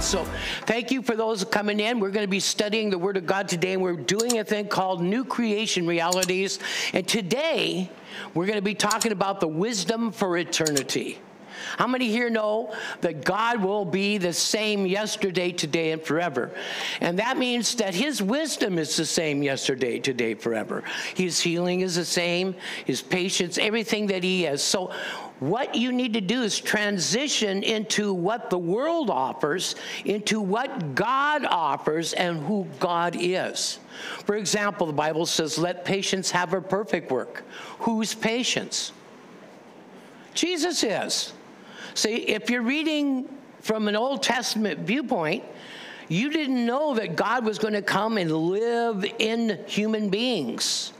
So, thank you for those coming in. We're going to be studying the Word of God today, and we're doing a thing called New Creation Realities. And today, we're going to be talking about the wisdom for eternity. How many here know that God will be the same yesterday, today, and forever? And that means that His wisdom is the same yesterday, today, forever. His healing is the same, His patience, everything that He is. So, what you need to do is transition into what the world offers, into what God offers, and who God is. For example, the Bible says, Let patience have a perfect work. Whose patience? Jesus is. See, if you're reading from an Old Testament viewpoint, you didn't know that God was going to come and live in human beings.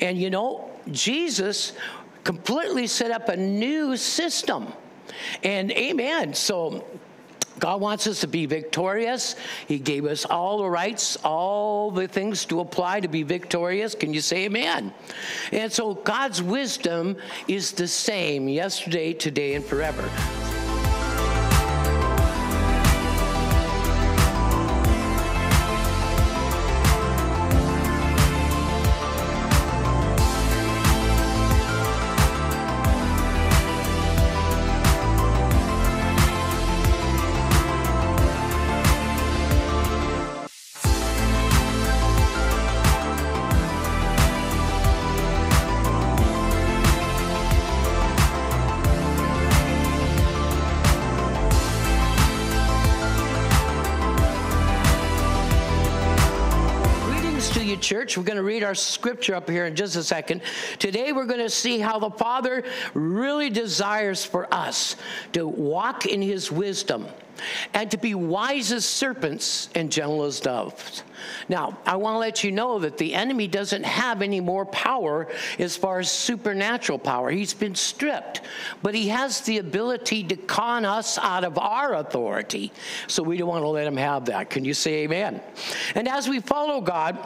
And you know, Jesus completely set up a new system. And amen. So God wants us to be victorious. He gave us all the rights, all the things to apply to be victorious. Can you say amen? And so God's wisdom is the same yesterday, today, and forever. Church. We're going to read our scripture up here in just a second. Today, we're going to see how the Father really desires for us to walk in His wisdom and to be wise as serpents and gentle as doves. Now, I want to let you know that the enemy doesn't have any more power as far as supernatural power. He's been stripped, but he has the ability to con us out of our authority. So we don't want to let him have that. Can you say amen? And as we follow God,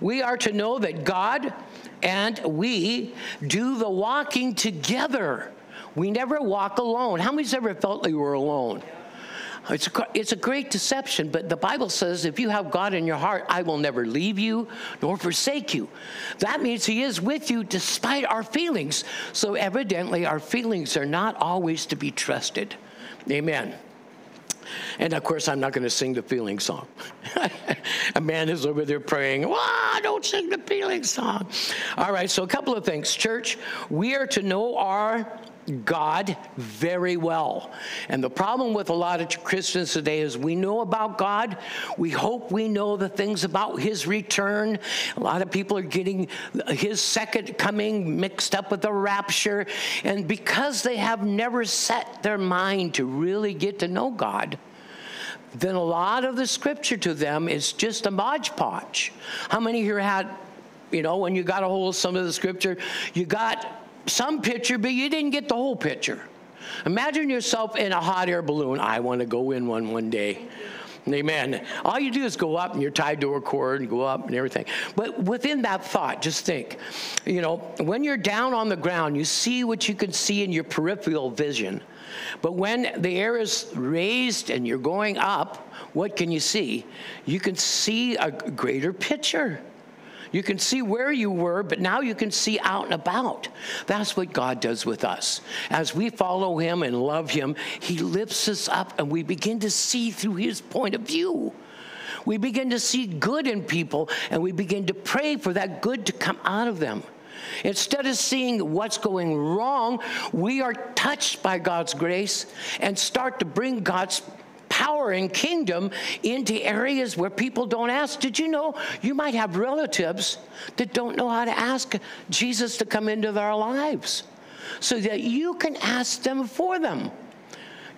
we are to know that God and we do the walking together. We never walk alone. How many's ever felt like you were alone? It's a, it's a great deception, but the Bible says if you have God in your heart, I will never leave you nor forsake you. That means He is with you despite our feelings. So, evidently, our feelings are not always to be trusted. Amen. And of course, I'm not going to sing the feeling song. a man is over there praying, ah, don't sing the feeling song. All right, so a couple of things. Church, we are to know our God very well. And the problem with a lot of Christians today is we know about God. We hope we know the things about His return. A lot of people are getting His second coming mixed up with the rapture. And because they have never set their mind to really get to know God, then a lot of the scripture to them is just a modgepodge. How many here had, you know, when you got a hold of some of the scripture, you got some picture, but you didn't get the whole picture. Imagine yourself in a hot air balloon. I want to go in one one day. Amen. All you do is go up and you're tied to a cord and go up and everything. But within that thought, just think, you know, when you're down on the ground, you see what you can see in your peripheral vision. But when the air is raised and you're going up, what can you see? You can see a greater picture. You can see where you were, but now you can see out and about. That's what God does with us. As we follow Him and love Him, He lifts us up and we begin to see through His point of view. We begin to see good in people and we begin to pray for that good to come out of them. Instead of seeing what's going wrong, we are touched by God's grace and start to bring God's power and kingdom into areas where people don't ask. Did you know you might have relatives that don't know how to ask Jesus to come into their lives so that you can ask them for them?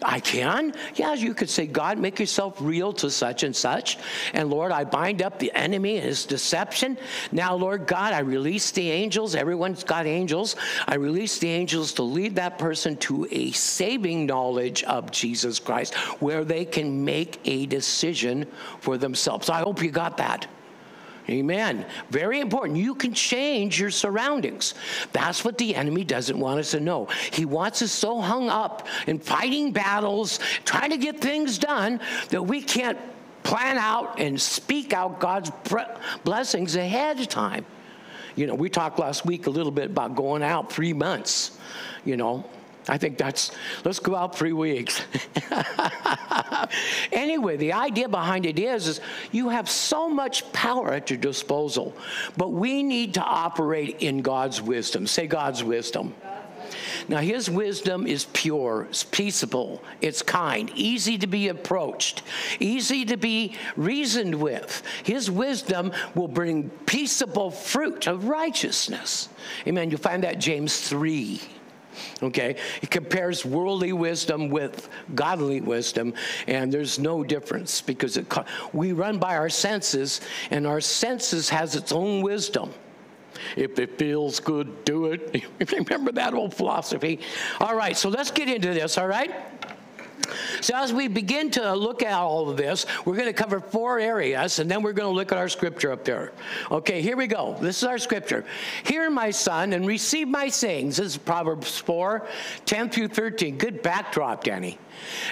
I can. Yeah, you could say, God, make yourself real to such and such. And Lord, I bind up the enemy and his deception. Now, Lord God, I release the angels. Everyone's got angels. I release the angels to lead that person to a saving knowledge of Jesus Christ where they can make a decision for themselves. I hope you got that. Amen. Very important. You can change your surroundings. That's what the enemy doesn't want us to know. He wants us so hung up in fighting battles, trying to get things done, that we can't plan out and speak out God's blessings ahead of time. You know, we talked last week a little bit about going out three months, you know. I think that's, let's go out three weeks. anyway, the idea behind it is, is you have so much power at your disposal, but we need to operate in God's wisdom. Say God's wisdom. Now, his wisdom is pure, it's peaceable, it's kind, easy to be approached, easy to be reasoned with. His wisdom will bring peaceable fruit of righteousness. Amen. You'll find that James 3. Okay? It compares worldly wisdom with godly wisdom, and there's no difference because it, we run by our senses, and our senses has its own wisdom. If it feels good, do it. Remember that old philosophy? All right, so let's get into this, all right? So, as we begin to look at all of this, we're going to cover four areas, and then we're going to look at our scripture up there. Okay, here we go. This is our scripture. Hear, my son, and receive my sayings. This is Proverbs 4 10 through 13. Good backdrop, Danny.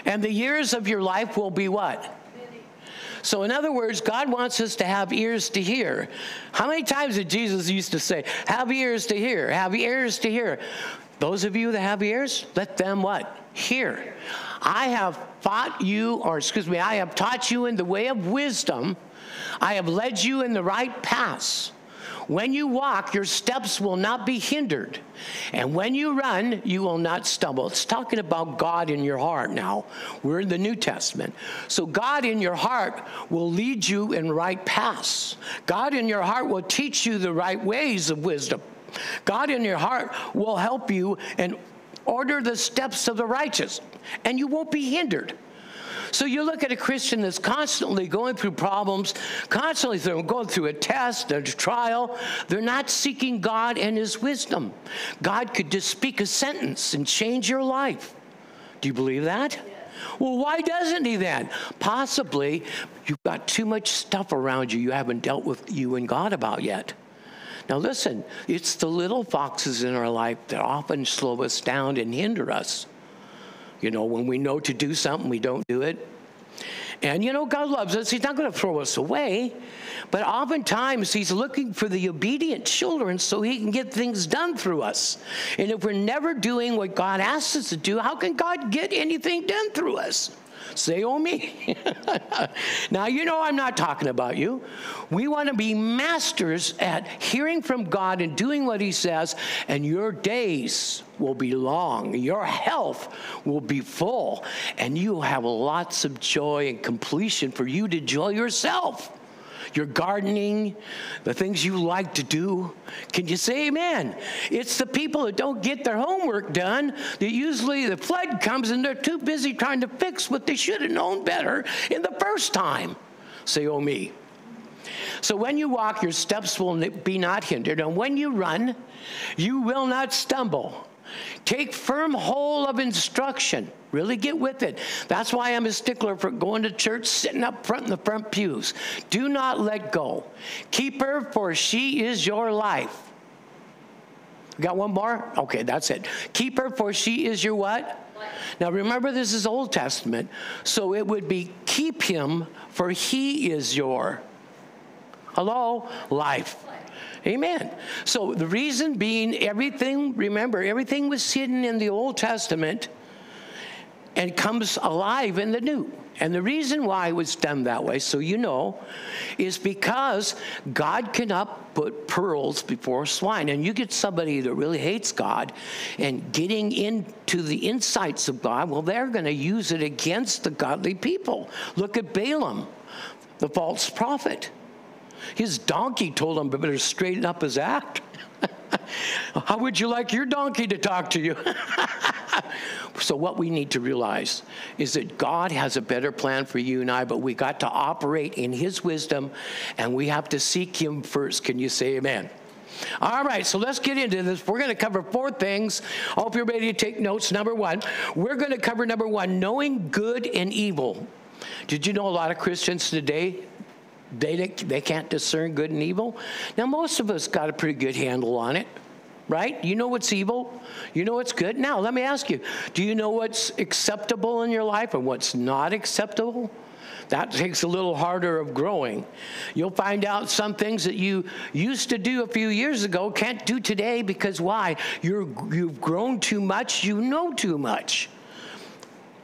And the years of your life will be what? So, in other words, God wants us to have ears to hear. How many times did Jesus used to say, Have ears to hear, have ears to hear? Those of you that have ears, let them what? Hear. I have fought you, or excuse me, I have taught you in the way of wisdom. I have led you in the right paths. When you walk, your steps will not be hindered. And when you run, you will not stumble. It's talking about God in your heart now. We're in the New Testament. So, God in your heart will lead you in right paths. God in your heart will teach you the right ways of wisdom. God in your heart will help you and order the steps of the righteous, and you won't be hindered. So you look at a Christian that's constantly going through problems, constantly going through a test, a trial. They're not seeking God and His wisdom. God could just speak a sentence and change your life. Do you believe that? Well, why doesn't He then? Possibly you've got too much stuff around you you haven't dealt with you and God about yet. Now, listen, it's the little foxes in our life that often slow us down and hinder us. You know, when we know to do something, we don't do it. And you know, God loves us. He's not going to throw us away. But oftentimes, He's looking for the obedient children so He can get things done through us. And if we're never doing what God asks us to do, how can God get anything done through us? Say, oh, me. now, you know I'm not talking about you. We want to be masters at hearing from God and doing what He says, and your days will be long. Your health will be full, and you'll have lots of joy and completion for you to enjoy yourself your gardening, the things you like to do. Can you say amen? It's the people that don't get their homework done that usually the flood comes and they're too busy trying to fix what they should have known better in the first time. Say, oh, me. So when you walk, your steps will be not hindered, and when you run, you will not stumble. Take firm hold of instruction. Really get with it. That's why I'm a stickler for going to church, sitting up front in the front pews. Do not let go. Keep her, for she is your life. Got one more? Okay, that's it. Keep her, for she is your what? Now remember, this is Old Testament, so it would be keep him, for he is your hello life. Amen. So the reason being, everything, remember, everything was hidden in the Old Testament and comes alive in the New. And the reason why it was done that way, so you know, is because God cannot put pearls before swine. And you get somebody that really hates God and getting into the insights of God, well, they're going to use it against the godly people. Look at Balaam, the false prophet. His donkey told him, better straighten up his act. How would you like your donkey to talk to you? so, what we need to realize is that God has a better plan for you and I, but we got to operate in His wisdom and we have to seek Him first. Can you say amen? All right, so let's get into this. We're going to cover four things. I hope you're ready to take notes. Number one, we're going to cover number one, knowing good and evil. Did you know a lot of Christians today They, they can't discern good and evil. Now, most of us got a pretty good handle on it, right? You know what's evil, you know what's good. Now, let me ask you do you know what's acceptable in your life and what's not acceptable? That takes a little harder of growing. You'll find out some things that you used to do a few years ago can't do today because why? You're, you've grown too much, you know too much.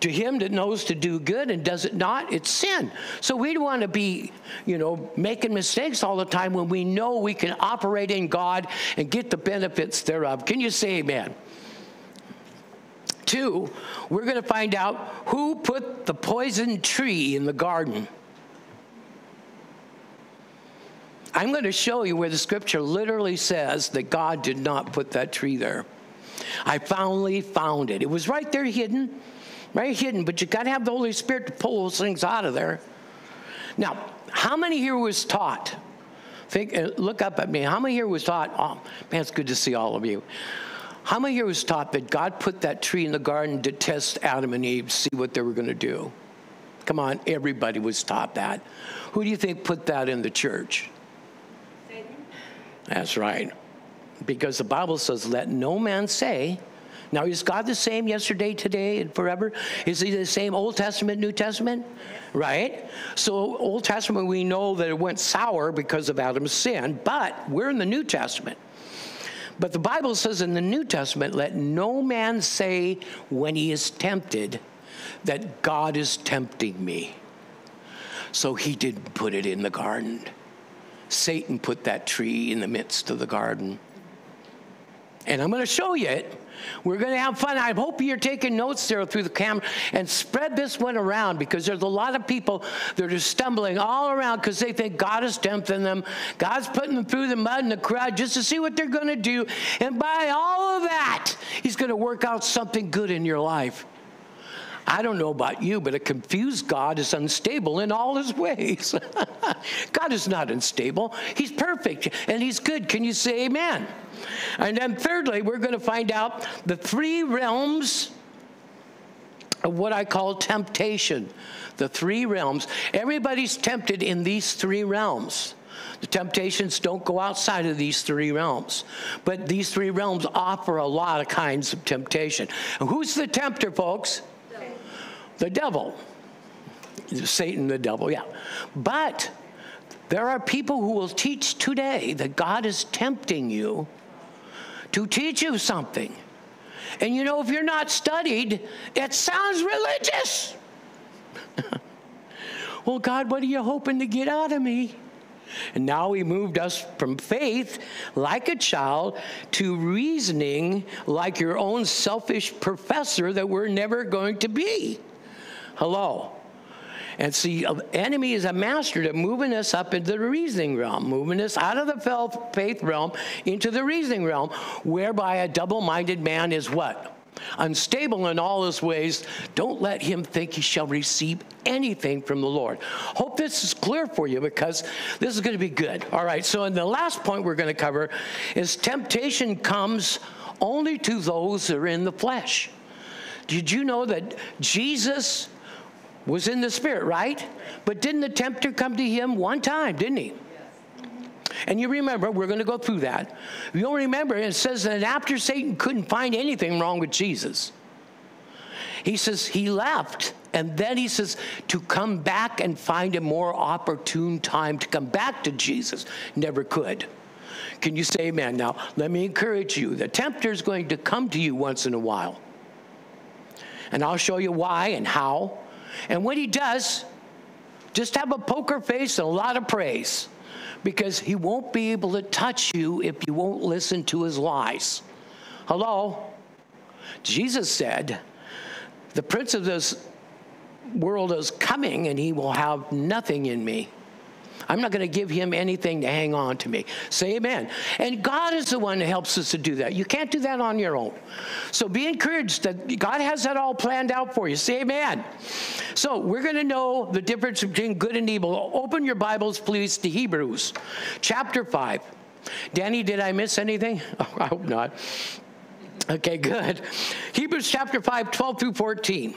To him that knows to do good and does it not, it's sin. So we don't want to be, you know, making mistakes all the time when we know we can operate in God and get the benefits thereof. Can you say amen? Two, we're going to find out who put the poison tree in the garden. I'm going to show you where the scripture literally says that God did not put that tree there. I finally found it. It was right there hidden, right hidden, but you got to have the Holy Spirit to pull those things out of there. Now, how many here was taught? Think, uh, look up at me. How many here was taught? Oh, man, it's good to see all of you. How many here was taught that God put that tree in the garden to test Adam and Eve, see what they were going to do? Come on, everybody was taught that. Who do you think put that in the church? Satan. That's right. Because the Bible says, let no man say, now is God the same yesterday, today, and forever? Is he the same Old Testament, New Testament? Right? So, Old Testament, we know that it went sour because of Adam's sin, but we're in the New Testament. But the Bible says in the New Testament, let no man say when he is tempted that God is tempting me. So he didn't put it in the garden. Satan put that tree in the midst of the garden. And I'm going to show you it. We're going to have fun. I hope you're taking notes there through the camera and spread this one around because there's a lot of people that are stumbling all around because they think God is tempting them. God's putting them through the mud and the crowd just to see what they're going to do. And by all of that, He's going to work out something good in your life. I don't know about you, but a confused God is unstable in all his ways. God is not unstable. He's perfect and he's good. Can you say amen? And then, thirdly, we're going to find out the three realms of what I call temptation. The three realms. Everybody's tempted in these three realms. The temptations don't go outside of these three realms. But these three realms offer a lot of kinds of temptation. And who's the tempter, folks? The devil. Satan, the devil, yeah. But there are people who will teach today that God is tempting you to teach you something. And you know, if you're not studied, it sounds religious. well, God, what are you hoping to get out of me? And now he moved us from faith like a child to reasoning like your own selfish professor that we're never going to be. Hello. And see, enemy is a master at moving us up into the reasoning realm, moving us out of the faith realm into the reasoning realm, whereby a double-minded man is what? Unstable in all his ways. Don't let him think he shall receive anything from the Lord. Hope this is clear for you because this is going to be good. All right, so in the last point we're going to cover is temptation comes only to those that are in the flesh. Did you know that Jesus was in the spirit, right? But didn't the tempter come to him one time, didn't he? And you remember, we're going to go through that. You'll remember, it says that after Satan couldn't find anything wrong with Jesus, he says he left. And then he says to come back and find a more opportune time to come back to Jesus. Never could. Can you say amen? Now, let me encourage you. The tempter is going to come to you once in a while. And I'll show you why and how. And when he does, just have a poker face and a lot of praise because he won't be able to touch you if you won't listen to his lies. Hello? Jesus said, The prince of this world is coming and he will have nothing in me. I'm not going to give him anything to hang on to me. Say amen. And God is the one that helps us to do that. You can't do that on your own. So be encouraged that God has that all planned out for you. Say amen. So we're going to know the difference between good and evil. Open your Bibles, please, to Hebrews chapter 5. Danny, did I miss anything? Oh, I hope not. Okay, good. Hebrews chapter 5, 12 through 14.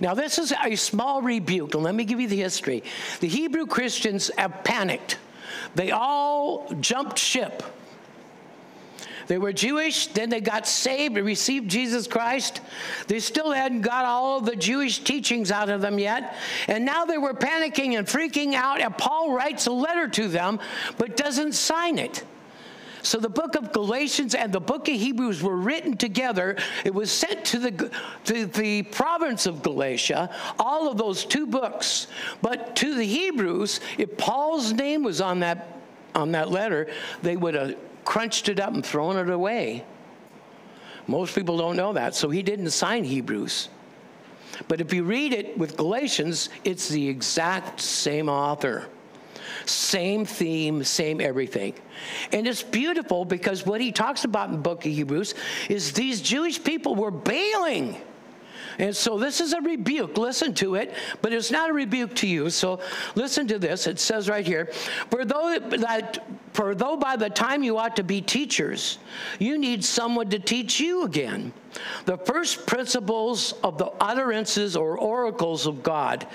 Now, this is a small rebuke, and let me give you the history. The Hebrew Christians have panicked, they all jumped ship. They were Jewish, then they got saved and received Jesus Christ. They still hadn't got all of the Jewish teachings out of them yet. And now they were panicking and freaking out, and Paul writes a letter to them, but doesn't sign it. So the book of Galatians and the book of Hebrews were written together. It was sent to the, to the province of Galatia, all of those two books. But to the Hebrews, if Paul's name was on that, on that letter, they would have crunched it up and thrown it away. Most people don't know that, so he didn't sign Hebrews. But if you read it with Galatians, it's the exact same author. Same theme, same everything. And it's beautiful because what he talks about in the book of Hebrews is these Jewish people were bailing. And so this is a rebuke. Listen to it, but it's not a rebuke to you. So listen to this. It says right here, for though that for though by the time you ought to be teachers, you need someone to teach you again the first principles of the utterances or oracles of God,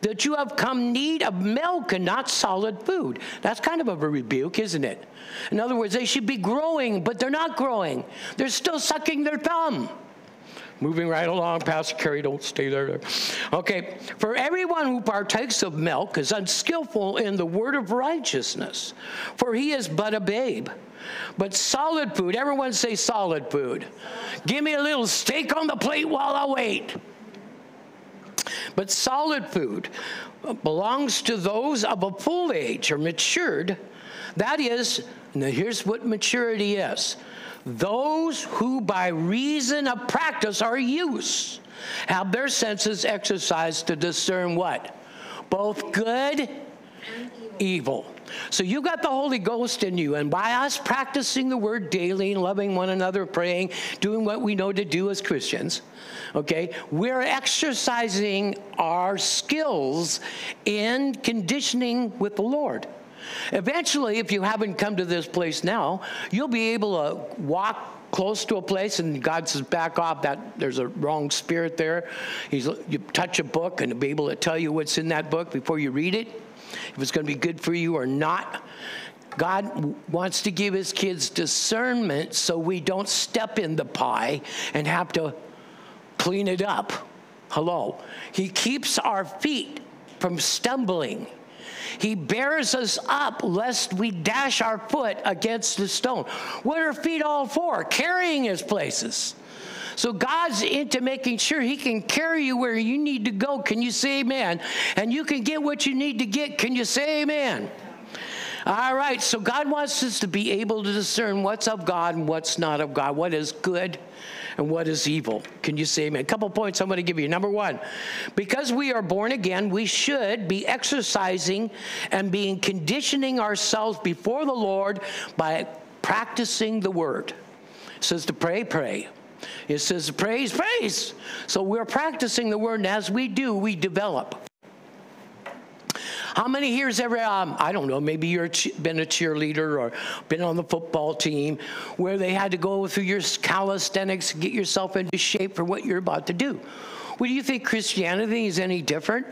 that you have come need of milk and not solid food. That's kind of a rebuke, isn't it? In other words, they should be growing, but they're not growing. They're still sucking their thumb. Moving right along, Pastor Kerry, don't stay there. Okay, for everyone who partakes of milk is unskillful in the word of righteousness, for he is but a babe. But solid food, everyone say solid food. Give me a little steak on the plate while I wait. But solid food belongs to those of a full age or matured. That is, now here's what maturity is those who by reason of practice or use have their senses exercised to discern what? Both good and evil. evil. So you've got the Holy Ghost in you, and by us practicing the word daily and loving one another, praying, doing what we know to do as Christians, okay, we're exercising our skills in conditioning with the Lord. Eventually, if you haven't come to this place now, you'll be able to walk close to a place and God says back off that there's a wrong spirit there. He's you touch a book and be able to tell you what's in that book before you read it, if it's going to be good for you or not. God wants to give his kids discernment so we don't step in the pie and have to clean it up. Hello. He keeps our feet from stumbling. He bears us up lest we dash our foot against the stone. What are feet all for? Carrying his places. So God's into making sure He can carry you where you need to go. Can you say amen? And you can get what you need to get. Can you say amen? All right, so God wants us to be able to discern what's of God and what's not of God, what is good and what is evil. Can you say amen? A couple points I'm going to give you. Number one, because we are born again, we should be exercising and being conditioning ourselves before the Lord by practicing the word. It says to pray, pray. It says praise, praise. So we're practicing the word, and as we do, we develop. How many here's ever, um, I don't know, maybe you've been a cheerleader or been on the football team where they had to go through your calisthenics, get yourself into shape for what you're about to do. Well, do you think Christianity is any different?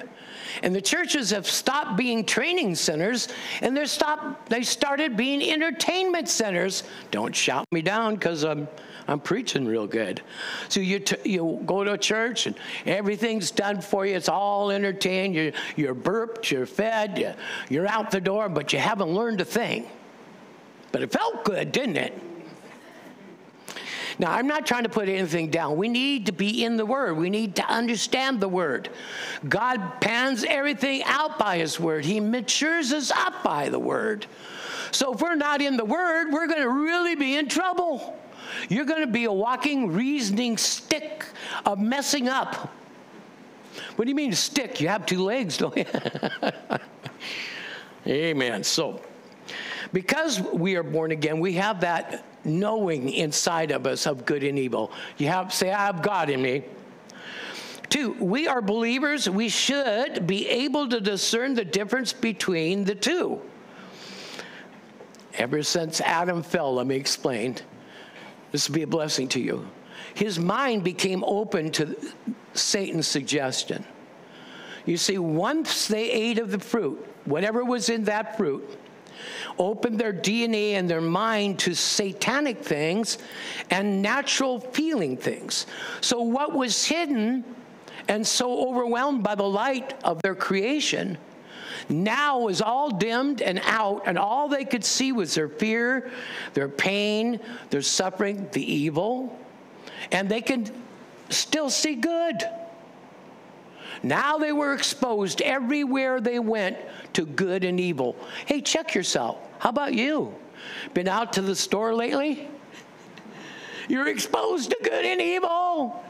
And the churches have stopped being training centers and they're stopped, they started being entertainment centers. Don't shout me down because I'm I'm preaching real good. So you, t- you go to a church and everything's done for you. It's all entertained. You're, you're burped, you're fed, you're out the door, but you haven't learned a thing. But it felt good, didn't it? Now, I'm not trying to put anything down. We need to be in the Word. We need to understand the Word. God pans everything out by His Word, He matures us up by the Word. So if we're not in the Word, we're going to really be in trouble. You're going to be a walking reasoning stick of messing up. What do you mean stick? You have two legs, don't you? Amen. So, because we are born again, we have that knowing inside of us of good and evil. You have say, I have God in me. Two, we are believers. We should be able to discern the difference between the two. Ever since Adam fell, let me explain. This will be a blessing to you. his mind became open to Satan's suggestion. You see, once they ate of the fruit, whatever was in that fruit, opened their DNA and their mind to satanic things and natural feeling things. So, what was hidden and so overwhelmed by the light of their creation now was all dimmed and out, and all they could see was their fear, their pain, their suffering, the evil, and they could still see good. Now they were exposed everywhere they went to good and evil. Hey, check yourself. How about you? Been out to the store lately? You're exposed to good and evil.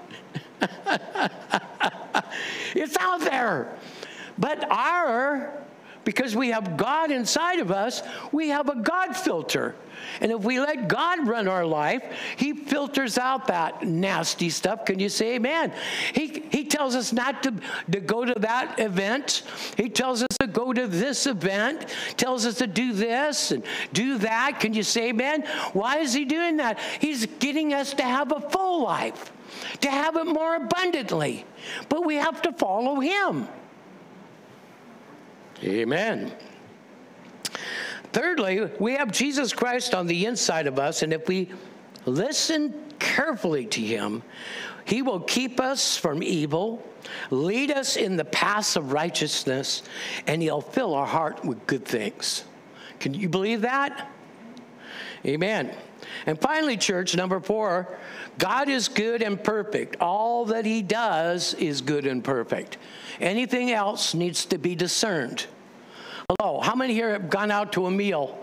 it's out there. But our, because we have God inside of us, we have a God filter. And if we let God run our life, He filters out that nasty stuff. Can you say amen? He, he tells us not to, to go to that event. He tells us to go to this event, tells us to do this and do that. Can you say amen? Why is He doing that? He's getting us to have a full life, to have it more abundantly. But we have to follow Him. Amen. Thirdly, we have Jesus Christ on the inside of us, and if we listen carefully to him, he will keep us from evil, lead us in the paths of righteousness, and he'll fill our heart with good things. Can you believe that? Amen. And finally, church, number four, God is good and perfect. All that he does is good and perfect. Anything else needs to be discerned. Hello, how many here have gone out to a meal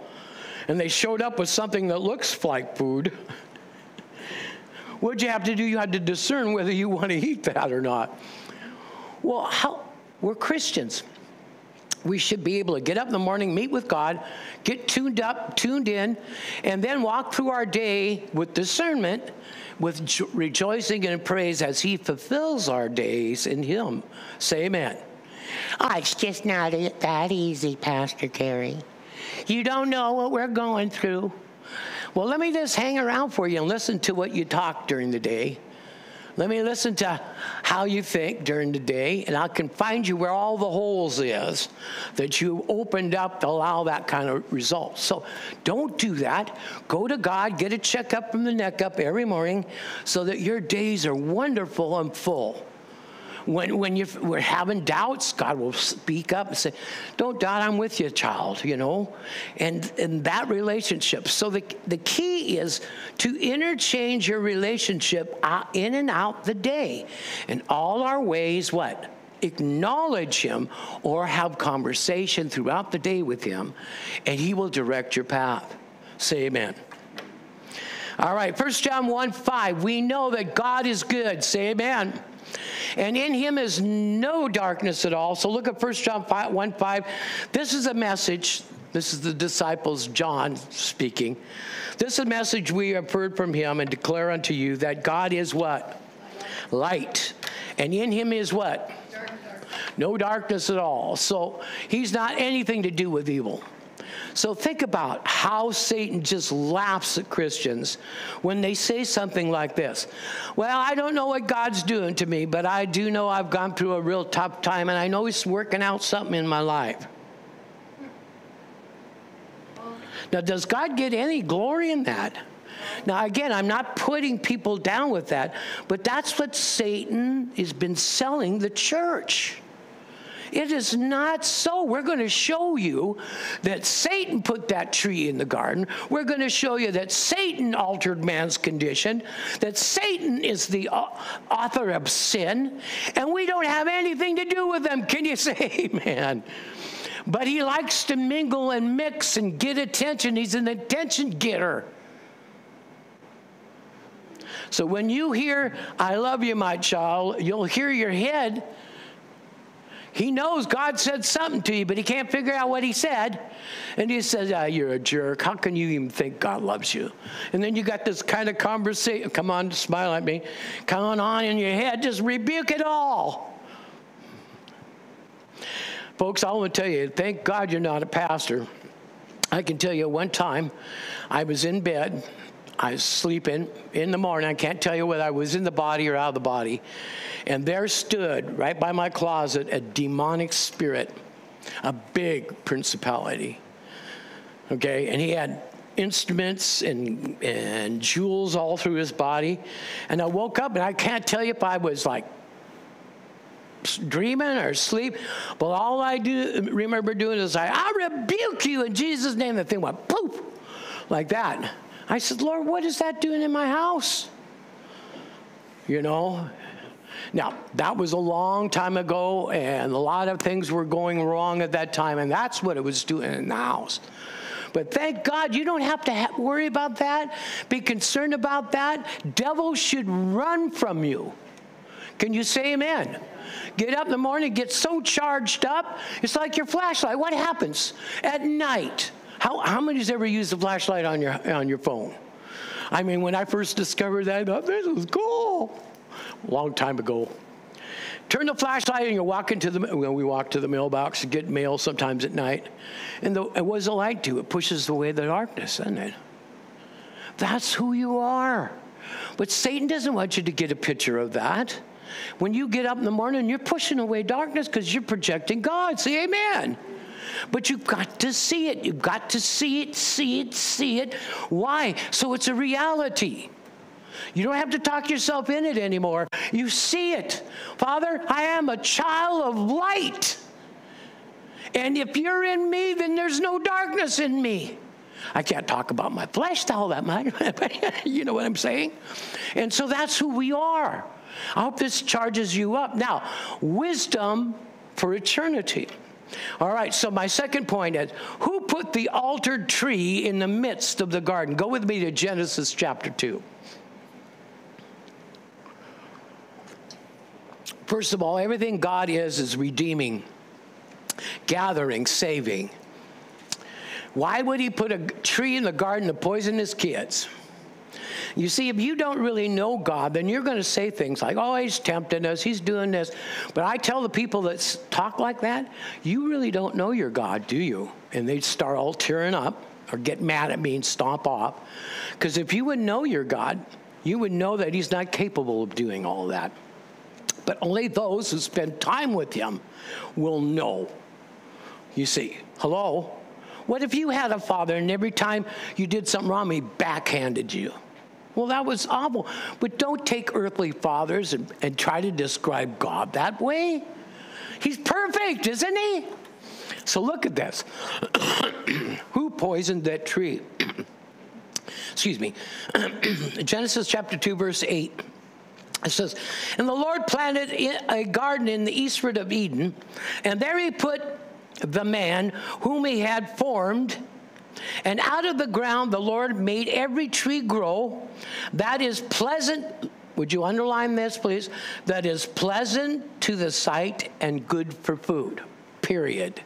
and they showed up with something that looks like food? What'd you have to do? You had to discern whether you want to eat that or not. Well, how, we're Christians. We should be able to get up in the morning, meet with God, get tuned up, tuned in, and then walk through our day with discernment, with rejoicing and praise as He fulfills our days in Him. Say amen. Oh, it's just not that easy, Pastor Kerry. You don't know what we're going through. Well, let me just hang around for you and listen to what you talk during the day. Let me listen to how you think during the day, and I can find you where all the holes is that you opened up to allow that kind of result. So don't do that. Go to God, get a checkup from the neck up every morning so that your days are wonderful and full. When, when you are having doubts, God will speak up and say, Don't doubt, I'm with you, child, you know? And, and that relationship. So the, the key is to interchange your relationship uh, in and out the day. And all our ways, what? acknowledge him or have conversation throughout the day with him and he will direct your path say amen all right 1 john 1 5 we know that god is good say amen and in him is no darkness at all. So look at 1 John 5, 1 5. This is a message. This is the disciples, John speaking. This is a message we have heard from him and declare unto you that God is what? Light. And in him is what? No darkness at all. So he's not anything to do with evil. So think about how Satan just laughs at Christians when they say something like this Well, I don't know what God's doing to me, but I do know I've gone through a real tough time and I know He's working out something in my life. Now, does God get any glory in that? Now, again, I'm not putting people down with that, but that's what Satan has been selling the church. It is not so. We're going to show you that Satan put that tree in the garden. We're going to show you that Satan altered man's condition, that Satan is the uh, author of sin, and we don't have anything to do with them. Can you say amen? But he likes to mingle and mix and get attention. He's an attention getter. So when you hear, I love you, my child, you'll hear your head he knows God said something to you, but he can't figure out what he said. And he says, ah, You're a jerk. How can you even think God loves you? And then you got this kind of conversation. Come on, smile at me. Coming on in your head. Just rebuke it all. Folks, I want to tell you, thank God you're not a pastor. I can tell you one time I was in bed. I was sleeping in the morning. I can't tell you whether I was in the body or out of the body. And there stood, right by my closet, a demonic spirit, a big principality. Okay, and he had instruments and, and jewels all through his body. And I woke up, and I can't tell you if I was like dreaming or sleep. But all I do remember doing is I, I rebuke you in Jesus' name. The thing went poof, like that. I said, Lord, what is that doing in my house? You know? Now, that was a long time ago, and a lot of things were going wrong at that time, and that's what it was doing in the house. But thank God you don't have to ha- worry about that, be concerned about that. Devils should run from you. Can you say amen? Get up in the morning, get so charged up. It's like your flashlight. What happens at night? How, how many's ever used a flashlight on your, on your phone? I mean, when I first discovered that, I thought, this is cool. Long time ago. Turn the flashlight and you walk into the, well, we walk to the mailbox to get mail sometimes at night. And, the, and what does the light do? It pushes away the darkness, doesn't it? That's who you are. But Satan doesn't want you to get a picture of that. When you get up in the morning, you're pushing away darkness because you're projecting God. Say amen. But you've got to see it. You've got to see it, see it, see it. Why? So it's a reality. You don't have to talk yourself in it anymore. You see it. Father, I am a child of light. And if you're in me, then there's no darkness in me. I can't talk about my flesh all that much, you know what I'm saying? And so that's who we are. I hope this charges you up. Now, wisdom for eternity. All right, so my second point is who put the altered tree in the midst of the garden? Go with me to Genesis chapter 2. First of all, everything God is is redeeming, gathering, saving. Why would he put a tree in the garden to poison his kids? You see, if you don't really know God, then you're going to say things like, oh, he's tempting us, he's doing this. But I tell the people that talk like that, you really don't know your God, do you? And they start all tearing up or get mad at me and stomp off. Because if you would know your God, you would know that he's not capable of doing all that. But only those who spend time with him will know. You see, hello? What if you had a father and every time you did something wrong, he backhanded you? Well, that was awful. But don't take earthly fathers and, and try to describe God that way. He's perfect, isn't he? So look at this. Who poisoned that tree? Excuse me. Genesis chapter 2, verse 8. It says, And the Lord planted a garden in the eastward of Eden, and there he put the man whom he had formed. And out of the ground the Lord made every tree grow that is pleasant. Would you underline this, please? That is pleasant to the sight and good for food. Period.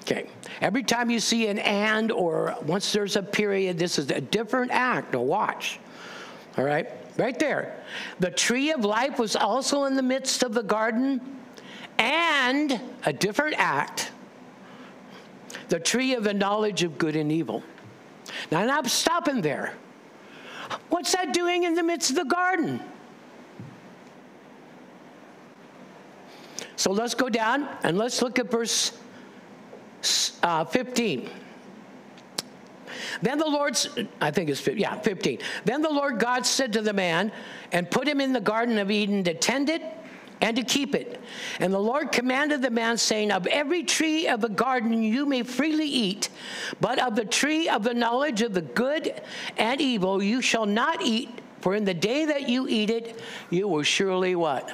Okay. Every time you see an and or once there's a period, this is a different act. Now watch. All right? Right there. The tree of life was also in the midst of the garden and a different act the tree of the knowledge of good and evil. Now, I'm not stopping there. What's that doing in the midst of the garden? So let's go down and let's look at verse uh, 15. Then the Lord, I think it's, yeah, 15. Then the Lord God said to the man, and put him in the Garden of Eden to tend it and to keep it. And the Lord commanded the man, saying, Of every tree of the garden you may freely eat, but of the tree of the knowledge of the good and evil you shall not eat, for in the day that you eat it, you will surely what?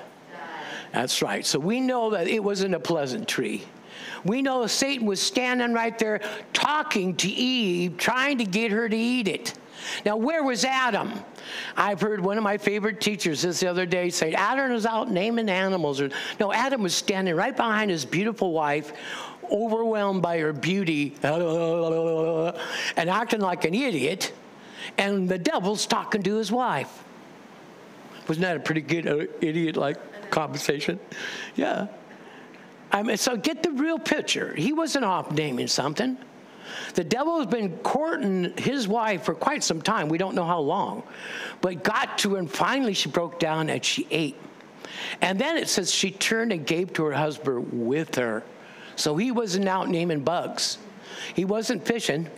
That's right. So we know that it wasn't a pleasant tree. We know Satan was standing right there talking to Eve, trying to get her to eat it. Now, where was Adam? I've heard one of my favorite teachers this the other day say Adam was out naming animals. No, Adam was standing right behind his beautiful wife, overwhelmed by her beauty, and acting like an idiot. And the devil's talking to his wife. Wasn't that a pretty good uh, idiot like conversation? Yeah. I mean, so get the real picture. He wasn't off naming something. The devil has been courting his wife for quite some time. We don't know how long. But got to her, and finally she broke down and she ate. And then it says she turned and gave to her husband with her. So he wasn't out naming bugs. He wasn't fishing.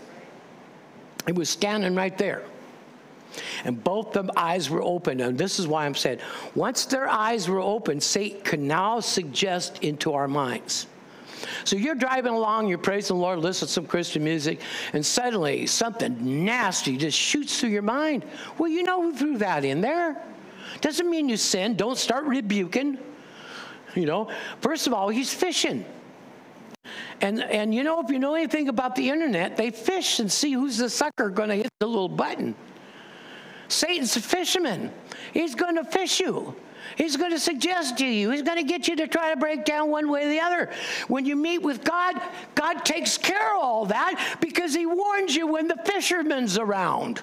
He was standing right there. And both the eyes were open. And this is why I'm saying, once their eyes were open, Satan can now suggest into our minds. So you're driving along, you're praising the Lord, listen to some Christian music, and suddenly something nasty just shoots through your mind. Well, you know who threw that in there. Doesn't mean you sin. Don't start rebuking. You know, first of all, he's fishing. And, and you know, if you know anything about the internet, they fish and see who's the sucker going to hit the little button. Satan's a fisherman. He's going to fish you. He's going to suggest to you. He's going to get you to try to break down one way or the other. When you meet with God, God takes care of all that because He warns you when the fisherman's around.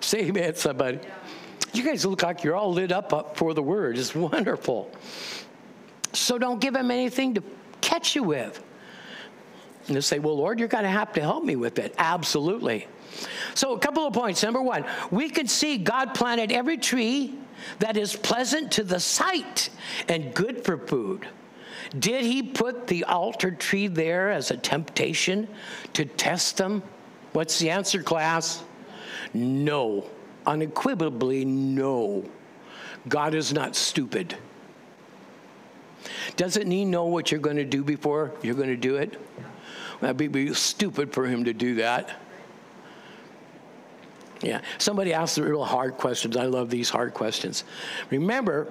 Say amen, somebody. You guys look like you're all lit up, for the word. It's wonderful. So don't give Him anything to catch you with. And you say, Well, Lord, you're going to have to help me with it. Absolutely. So, a couple of points. Number one, we can see God planted every tree that is pleasant to the sight and good for food. Did he put the altar tree there as a temptation to test them? What's the answer, class? No. Unequivocally, no. God is not stupid. Doesn't he know what you're going to do before you're going to do it? That'd be stupid for him to do that. Yeah. Somebody asked the real hard questions. I love these hard questions. Remember,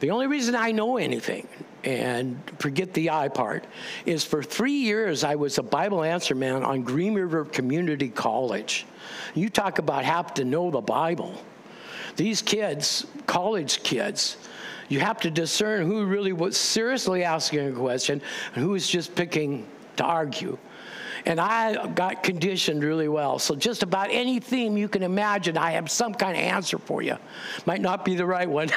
the only reason I know anything, and forget the I part, is for three years I was a Bible answer man on Green River Community College. You talk about have to know the Bible. These kids, college kids, you have to discern who really was seriously asking a question and who is just picking to argue. And I got conditioned really well. So just about any theme you can imagine, I have some kind of answer for you. Might not be the right one.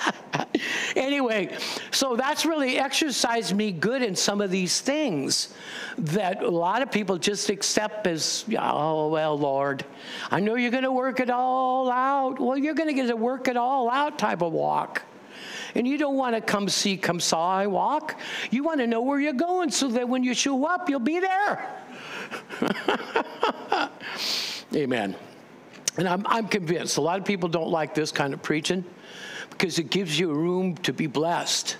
anyway, so that's really exercised me good in some of these things that a lot of people just accept as, oh, well, Lord, I know you're going to work it all out. Well, you're going to get a work it all out type of walk. And you don't want to come see, come saw I walk. You want to know where you're going so that when you show up, you'll be there. Amen. And I'm, I'm convinced a lot of people don't like this kind of preaching because it gives you room to be blessed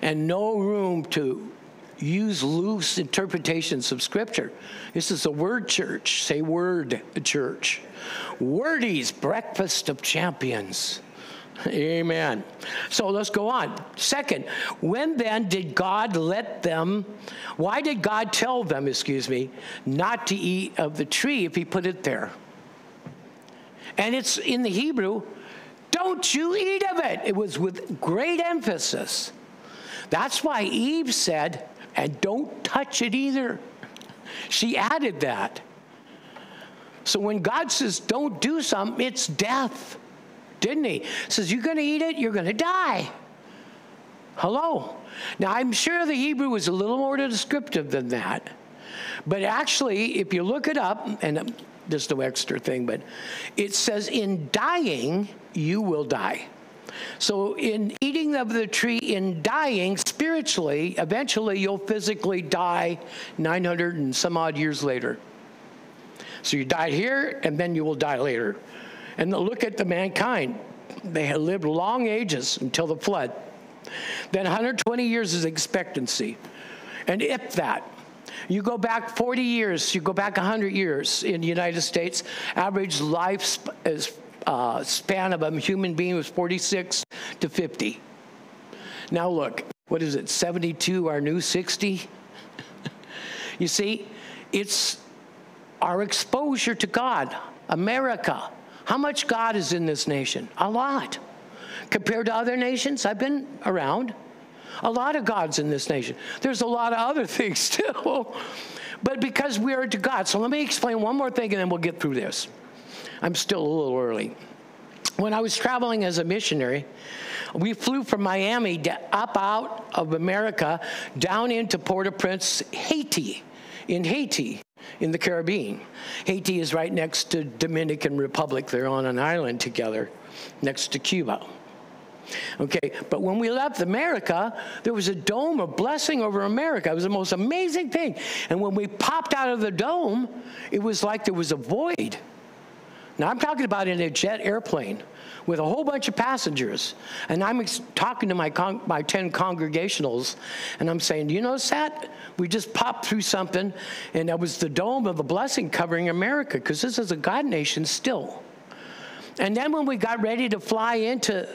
and no room to use loose interpretations of Scripture. This is a word church. Say word church. Wordies, breakfast of champions. Amen. So let's go on. Second, when then did God let them, why did God tell them, excuse me, not to eat of the tree if he put it there? And it's in the Hebrew, don't you eat of it. It was with great emphasis. That's why Eve said, and don't touch it either. She added that. So when God says, don't do something, it's death didn't he? Says, You're going to eat it, you're going to die. Hello. Now, I'm sure the Hebrew was a little more descriptive than that. But actually, if you look it up, and um, just no extra thing, but it says, In dying, you will die. So, in eating of the tree, in dying spiritually, eventually you'll physically die 900 and some odd years later. So, you die here, and then you will die later. And look at the mankind. They had lived long ages until the flood. Then 120 years is expectancy. And if that, you go back 40 years, you go back 100 years in the United States, average life is, uh, span of a human being was 46 to 50. Now look, what is it, 72, our new 60? you see, it's our exposure to God, America. How much God is in this nation? A lot. Compared to other nations, I've been around. A lot of gods in this nation. There's a lot of other things too. but because we are to God. So let me explain one more thing and then we'll get through this. I'm still a little early. When I was traveling as a missionary, we flew from Miami up out of America down into Port au Prince, Haiti in Haiti in the Caribbean. Haiti is right next to Dominican Republic. They're on an island together next to Cuba. Okay, but when we left America, there was a dome of blessing over America. It was the most amazing thing. And when we popped out of the dome, it was like there was a void. Now, I'm talking about in a jet airplane with a whole bunch of passengers. And I'm talking to my, my 10 congregationals, and I'm saying, you notice that? We just popped through something, and that was the dome of the blessing covering America, because this is a God nation still. And then when we got ready to fly into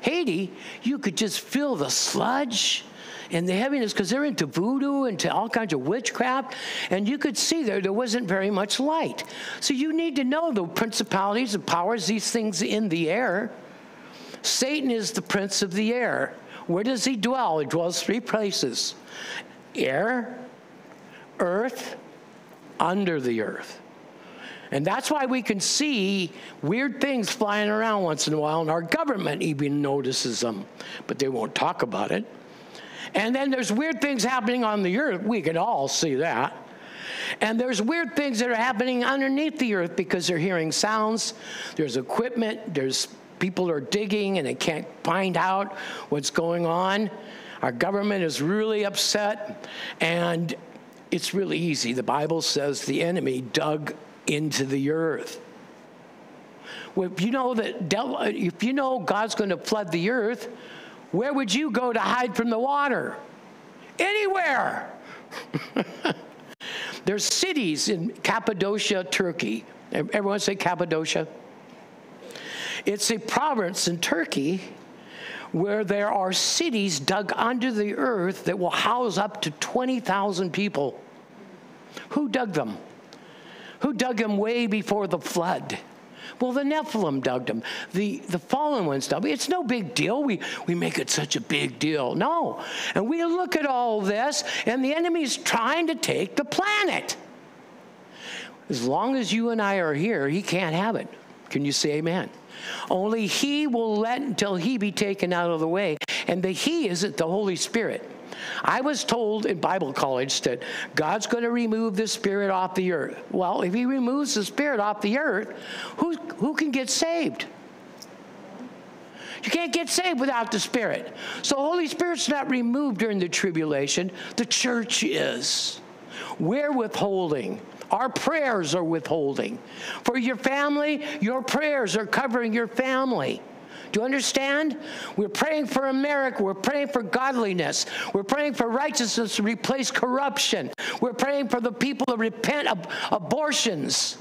Haiti, you could just feel the sludge and the heaviness because they're into voodoo, into all kinds of witchcraft, and you could see there there wasn't very much light. So you need to know the principalities and powers, these things in the air. Satan is the prince of the air. Where does he dwell? He dwells three places air, earth, under the earth. And that's why we can see weird things flying around once in a while, and our government even notices them, but they won't talk about it. And then there's weird things happening on the earth. We can all see that. And there's weird things that are happening underneath the earth because they're hearing sounds. There's equipment. There's people are digging and they can't find out what's going on. Our government is really upset. And it's really easy. The Bible says the enemy dug into the earth. If you know that if you know God's going to flood the earth, where would you go to hide from the water? Anywhere. There's cities in Cappadocia, Turkey. Everyone say Cappadocia? It's a province in Turkey where there are cities dug under the earth that will house up to 20,000 people. Who dug them? Who dug them way before the flood? Well, the Nephilim dug them. The, the fallen ones dug them. It's no big deal. We, we make it such a big deal. No. And we look at all this, and the enemy's trying to take the planet. As long as you and I are here, he can't have it. Can you say amen? Only he will let until he be taken out of the way. And the he isn't the Holy Spirit. I was told in Bible college that God's going to remove the spirit off the earth. Well, if he removes the spirit off the earth, who, who can get saved? You can't get saved without the Spirit. So, Holy Spirit's not removed during the tribulation, the church is. We're withholding. Our prayers are withholding. For your family, your prayers are covering your family. Do you understand? We're praying for America. We're praying for godliness. We're praying for righteousness to replace corruption. We're praying for the people to repent of abortions.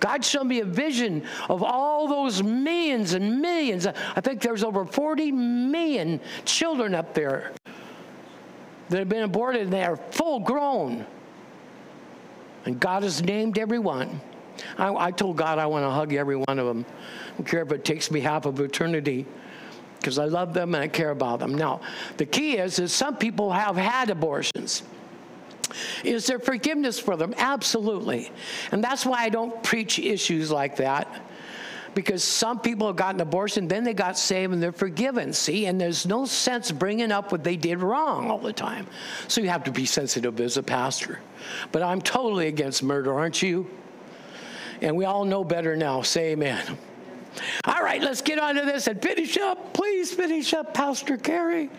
God showed me a vision of all those millions and millions. I think there's over 40 million children up there that have been aborted and they are full grown. And God has named every one. I, I told God I want to hug every one of them. I don't care if it takes me half of eternity because I love them and I care about them. Now, the key is that some people have had abortions. Is there forgiveness for them? Absolutely. And that's why I don't preach issues like that. Because some people have gotten abortion, then they got saved and they're forgiven. See, and there's no sense bringing up what they did wrong all the time. So you have to be sensitive as a pastor. But I'm totally against murder, aren't you? And we all know better now. Say amen. All right, let's get on to this and finish up. Please finish up, Pastor Kerry.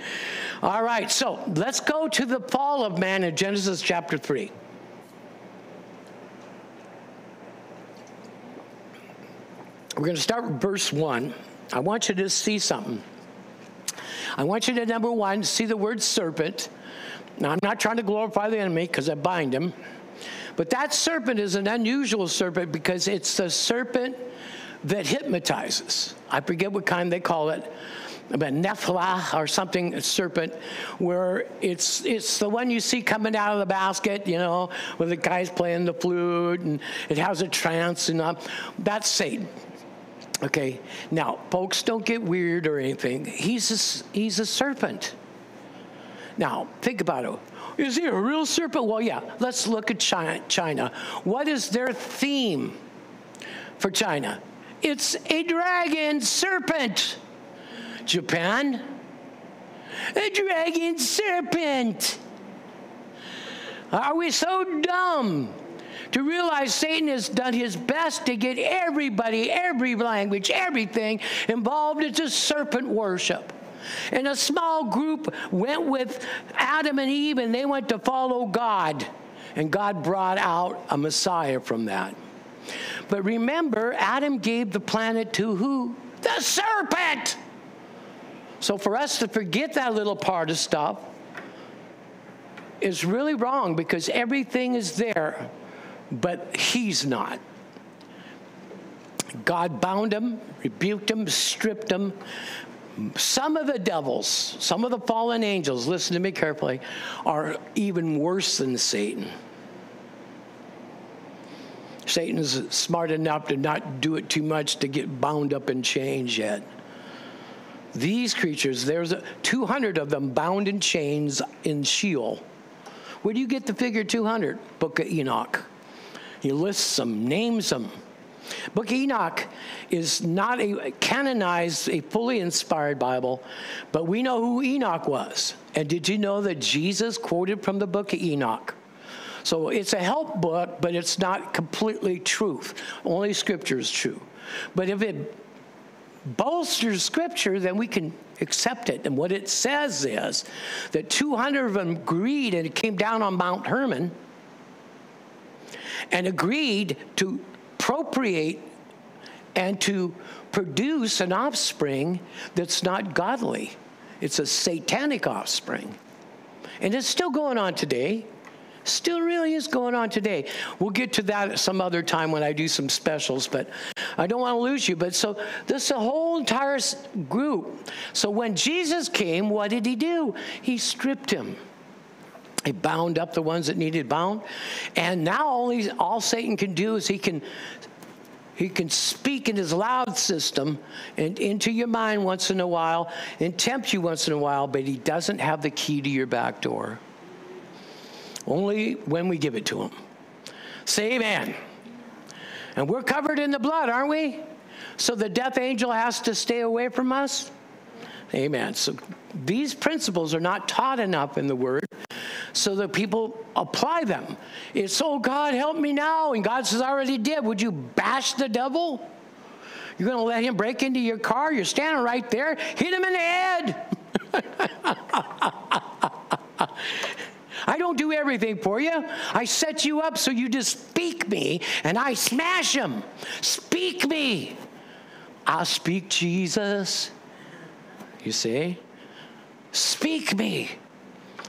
All right, so let's go to the fall of man in Genesis chapter 3. We're going to start with verse 1. I want you to see something. I want you to, number one, see the word serpent. Now, I'm not trying to glorify the enemy because I bind him. But that serpent is an unusual serpent because it's the serpent that hypnotizes. I forget what kind they call it, but Nephila or something, a serpent, where it's it's the one you see coming out of the basket, you know, where the guy's playing the flute and it has a trance and uh, that's Satan. Okay, now folks, don't get weird or anything. He's a, he's a serpent. Now think about it. Is he a real serpent? Well, yeah. Let's look at China. What is their theme for China? It's a dragon serpent. Japan, a dragon serpent. Are we so dumb to realize Satan has done his best to get everybody, every language, everything involved into serpent worship? And a small group went with Adam and Eve and they went to follow God. And God brought out a Messiah from that. But remember, Adam gave the planet to who? The serpent. So for us to forget that little part of stuff is really wrong because everything is there, but he's not. God bound him, rebuked him, stripped him. Some of the devils, some of the fallen angels, listen to me carefully, are even worse than Satan. Satan's smart enough to not do it too much to get bound up in chains yet. These creatures, there's 200 of them bound in chains in Sheol. Where do you get the figure 200? Book of Enoch. He lists them, names them. Book Enoch is not a canonized, a fully inspired Bible, but we know who Enoch was. And did you know that Jesus quoted from the book of Enoch? So it's a help book, but it's not completely truth. Only scripture is true. But if it bolsters scripture, then we can accept it. And what it says is that 200 of them agreed, and it came down on Mount Hermon, and agreed to procreate and to produce an offspring that's not godly. It's a satanic offspring. And it's still going on today. Still really is going on today. We'll get to that some other time when I do some specials, but I don't want to lose you. But so this whole entire group. So when Jesus came, what did he do? He stripped him. He bound up the ones that needed bound. And now all Satan can do is he can he can speak in his loud system and into your mind once in a while and tempt you once in a while, but he doesn't have the key to your back door. Only when we give it to him. Say amen. And we're covered in the blood, aren't we? So the death angel has to stay away from us? Amen. So these principles are not taught enough in the Word so that people apply them. It's, oh, God, help me now. And God says, I already did. Would you bash the devil? You're going to let him break into your car? You're standing right there. Hit him in the head. I don't do everything for you. I set you up so you just speak me and I smash him. Speak me. I'll speak Jesus. You see? Speak me.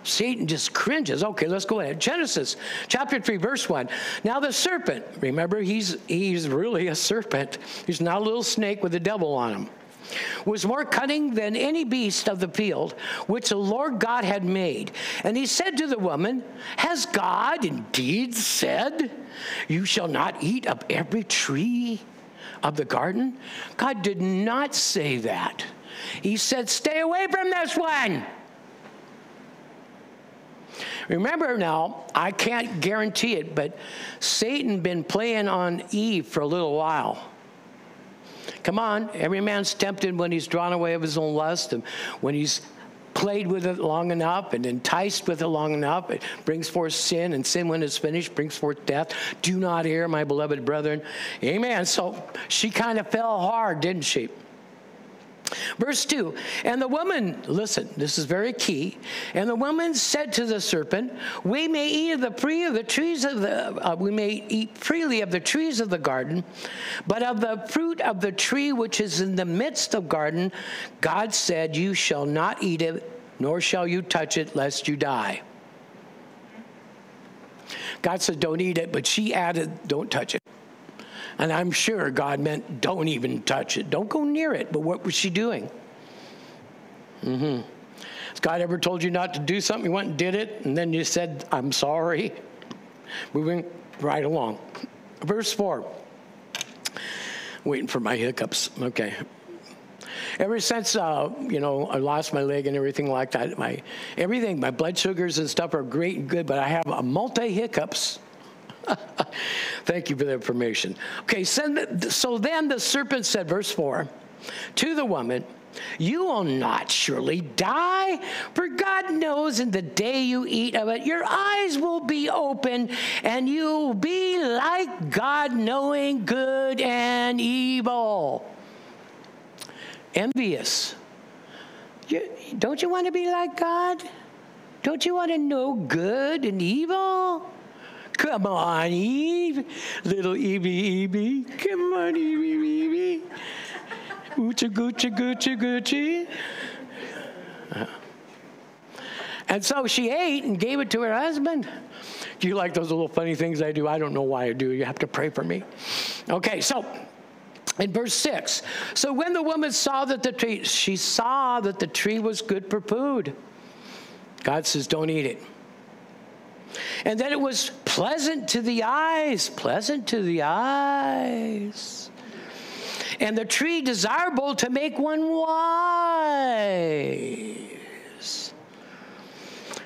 Satan just cringes. Okay, let's go ahead. Genesis chapter 3, verse 1. Now the serpent, remember, he's, he's really a serpent. He's not a little snake with a devil on him was more cunning than any beast of the field which the Lord God had made. And he said to the woman, Has God indeed said, You shall not eat of every tree of the garden? God did not say that. He said, Stay away from this one. Remember now, I can't guarantee it, but Satan been playing on Eve for a little while. Come on, every man's tempted when he's drawn away of his own lust and when he's played with it long enough and enticed with it long enough, it brings forth sin, and sin, when it's finished, brings forth death. Do not err, my beloved brethren. Amen. So she kind of fell hard, didn't she? Verse 2 And the woman, listen, this is very key. And the woman said to the serpent, We may eat of the free of the trees of the, uh, we may eat freely of the trees of the garden, but of the fruit of the tree which is in the midst of garden, God said, You shall not eat it, nor shall you touch it, lest you die. God said, Don't eat it, but she added, Don't touch it. And I'm sure God meant, don't even touch it. Don't go near it. But what was she doing? Mm-hmm. Has God ever told you not to do something? You went and did it, and then you said, I'm sorry? Moving right along. Verse 4. Waiting for my hiccups. Okay. Ever since uh, you know I lost my leg and everything like that, my everything, my blood sugars and stuff are great and good, but I have a multi hiccups Thank you for the information. Okay, so then the serpent said, verse 4, to the woman, You will not surely die, for God knows in the day you eat of it, your eyes will be open, and you'll be like God, knowing good and evil. Envious. You, don't you want to be like God? Don't you want to know good and evil? Come on, Eve. Little Evie, Evie. Come on, Evie, Evie. Oochie, goochie, goochie, goochie. Uh, and so she ate and gave it to her husband. Do you like those little funny things I do? I don't know why I do. You have to pray for me. Okay, so in verse 6 so when the woman saw that the tree she saw that the tree was good for food god says don't eat it and that it was pleasant to the eyes pleasant to the eyes and the tree desirable to make one wise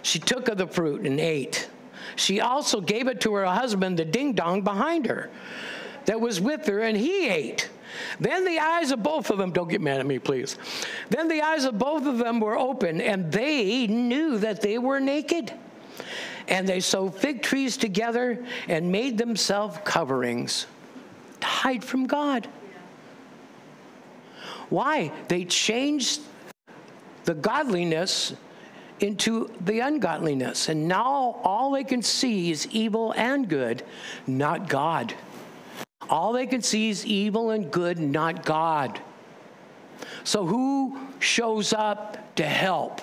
she took of the fruit and ate she also gave it to her husband the ding dong behind her that was with her and he ate then the eyes of both of them, don't get mad at me, please. Then the eyes of both of them were open, and they knew that they were naked. And they sewed fig trees together and made themselves coverings to hide from God. Why? They changed the godliness into the ungodliness. And now all they can see is evil and good, not God. All they can see is evil and good, not God. So who shows up to help?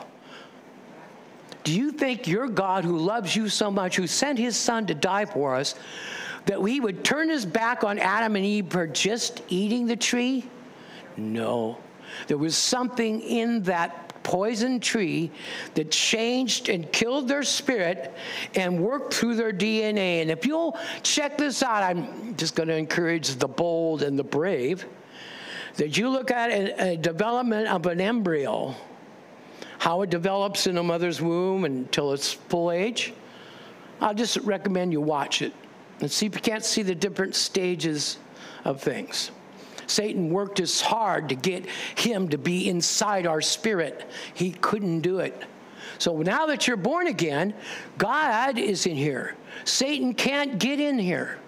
Do you think your God, who loves you so much, who sent his son to die for us, that he would turn his back on Adam and Eve for just eating the tree? No. There was something in that poison tree that changed and killed their spirit and worked through their DNA. And if you'll check this out, I'm just going to encourage the bold and the brave that you look at a, a development of an embryo, how it develops in a mother's womb until it's full age. I'll just recommend you watch it and see if you can't see the different stages of things. Satan worked as hard to get him to be inside our spirit. He couldn't do it. So now that you're born again, God is in here. Satan can't get in here.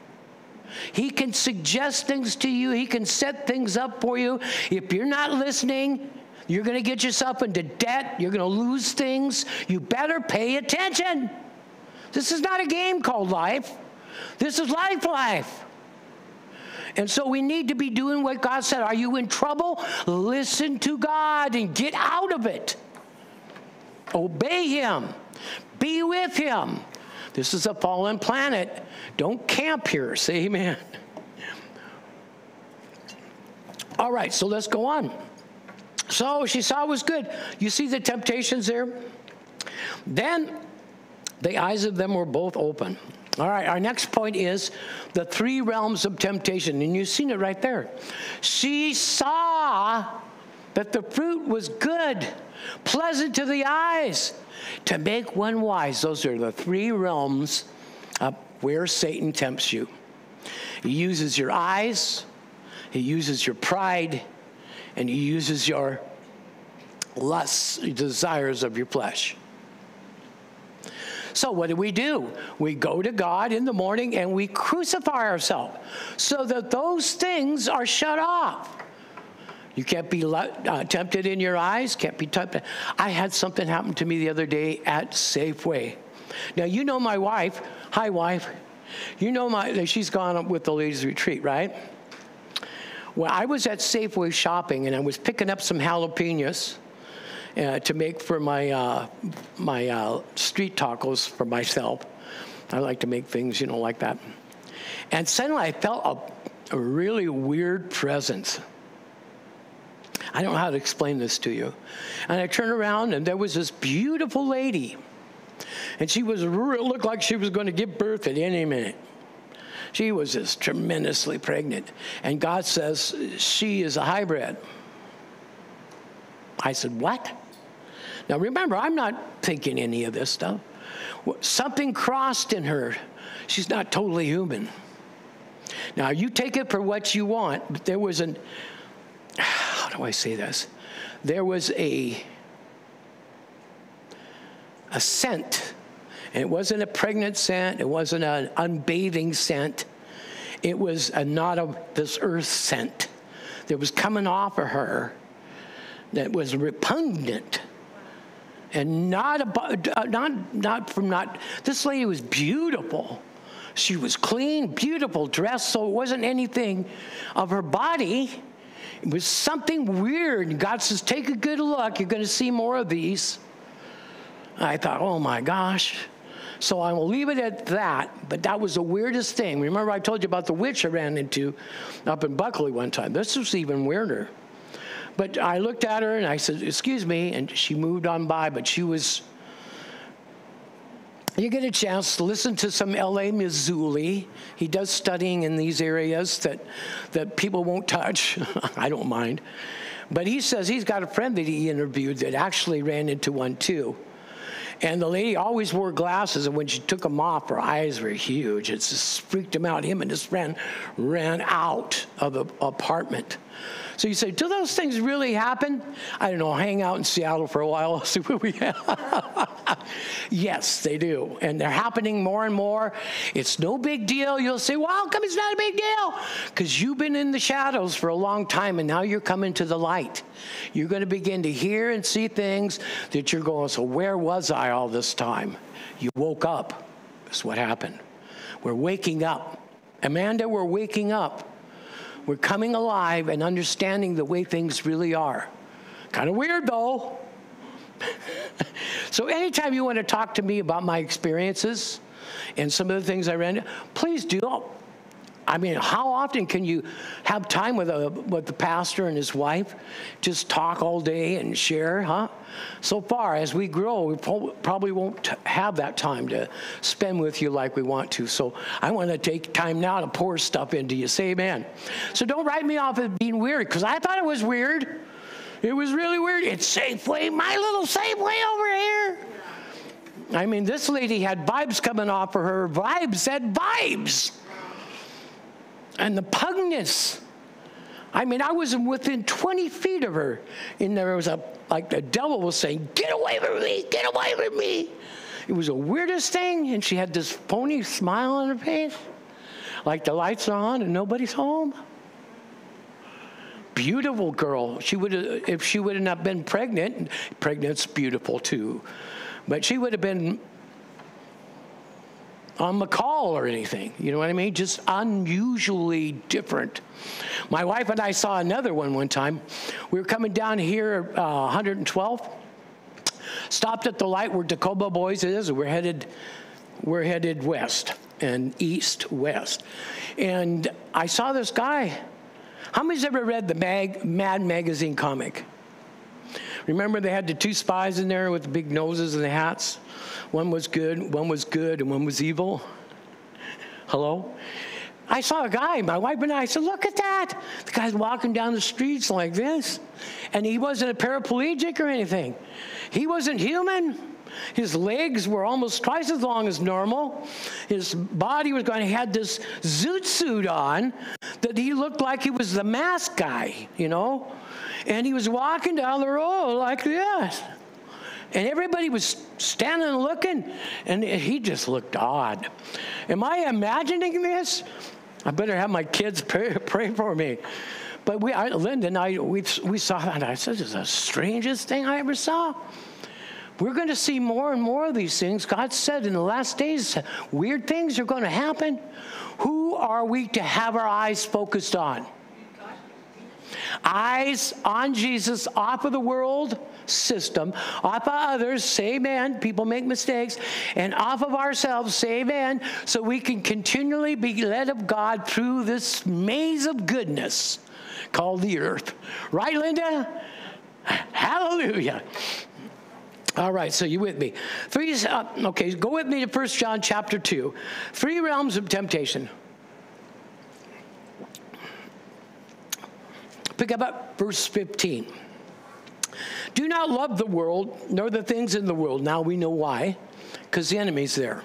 He can suggest things to you, he can set things up for you. If you're not listening, you're going to get yourself into debt, you're going to lose things. You better pay attention. This is not a game called life. This is life life. And so we need to be doing what God said. Are you in trouble? Listen to God and get out of it. Obey Him, be with Him. This is a fallen planet. Don't camp here. Say amen. All right, so let's go on. So she saw it was good. You see the temptations there? Then the eyes of them were both open. All right, our next point is the three realms of temptation, and you've seen it right there. She saw that the fruit was good, pleasant to the eyes, to make one wise. Those are the three realms of where Satan tempts you. He uses your eyes, he uses your pride, and he uses your lusts, desires of your flesh. So, what do we do? We go to God in the morning and we crucify ourselves so that those things are shut off. You can't be uh, tempted in your eyes, can't be tempted. I had something happen to me the other day at Safeway. Now, you know my wife. Hi, wife. You know my, she's gone up with the ladies' retreat, right? Well, I was at Safeway shopping and I was picking up some jalapenos uh, to make for my, uh, my uh, street tacos for myself. I like to make things, you know, like that. And suddenly I felt a, a really weird presence. I don't know how to explain this to you. And I turned around and there was this beautiful lady. And she was looked like she was going to give birth at any minute. She was just tremendously pregnant. And God says she is a hybrid. I said, What? Now remember, I'm not thinking any of this stuff. Something crossed in her. She's not totally human. Now you take it for what you want, but there was an, how do I say this? there was a, a scent. And it wasn't a pregnant scent, it wasn't an unbathing scent. It was a not of this earth scent that was coming off of her that was repugnant and not about, uh, not not from not this lady was beautiful. She was clean beautiful dressed so it wasn't anything of her body. It was something weird god says take a good look. You're going to see more of these. I thought oh my gosh so I will leave it at that. But that was the weirdest thing. Remember, I told you about the witch I ran into up in Buckley one time. This was even weirder. But I looked at her and I said, Excuse me. And she moved on by, but she was. You get a chance to listen to some L.A. Marzulli. He does studying in these areas that, that people won't touch. I don't mind. But he says he's got a friend that he interviewed that actually ran into one too. And the lady always wore glasses, and when she took them off, her eyes were huge. It just freaked him out. Him and his friend ran out of the apartment. So you say, do those things really happen? I don't know, hang out in Seattle for a while, see what we have. yes, they do. And they're happening more and more. It's no big deal. You'll say, well, come it's not a big deal? Because you've been in the shadows for a long time and now you're coming to the light. You're going to begin to hear and see things that you're going, so where was I all this time? You woke up. That's what happened. We're waking up. Amanda, we're waking up. We're coming alive and understanding the way things really are. Kind of weird though. so, anytime you want to talk to me about my experiences and some of the things I ran, please do. I mean, how often can you have time with, a, with the pastor and his wife? Just talk all day and share, huh? So far, as we grow, we probably won't have that time to spend with you like we want to. So I want to take time now to pour stuff into you. Say amen. So don't write me off as being weird, because I thought it was weird. It was really weird. It's Safeway, my little Safeway over here. I mean, this lady had vibes coming off of her. Vibes had vibes and the pugness. I mean, I was within 20 feet of her, and there was a, like the devil was saying, Get away from me, get away from me. It was the weirdest thing, and she had this phony smile on her face, like the lights are on and nobody's home. Beautiful girl. She would if she would have not been pregnant, pregnant's beautiful too, but she would have been on McCall or anything. You know what I mean? Just unusually different. My wife and I saw another one one time. We were coming down here, uh, 112, stopped at the light where Tacoma Boys is. We're headed, we're headed west and east west, and I saw this guy. How many's ever read the Mag, Mad Magazine comic? Remember they had the two spies in there with the big noses and the hats? One was good, one was good, and one was evil. Hello? I saw a guy, my wife and I said, Look at that. The guy's walking down the streets like this. And he wasn't a paraplegic or anything, he wasn't human. His legs were almost twice as long as normal. His body was going, he had this zoot suit on that he looked like he was the mask guy, you know? And he was walking down the road like this. And everybody was standing and looking, and he just looked odd. Am I imagining this? I better have my kids pray, pray for me. But we, I, Linda and I, we, we saw that. I said, this is the strangest thing I ever saw. We're going to see more and more of these things. God said in the last days, weird things are going to happen. Who are we to have our eyes focused on? Eyes on Jesus, off of the world system, off of others, say amen. People make mistakes, and off of ourselves, say amen, so we can continually be led of God through this maze of goodness called the earth. Right, Linda? Hallelujah. All right, so you with me? Three. Uh, okay, go with me to First John chapter two. Three realms of temptation. Pick up at verse 15. Do not love the world, nor the things in the world. Now we know why, because the enemy's there.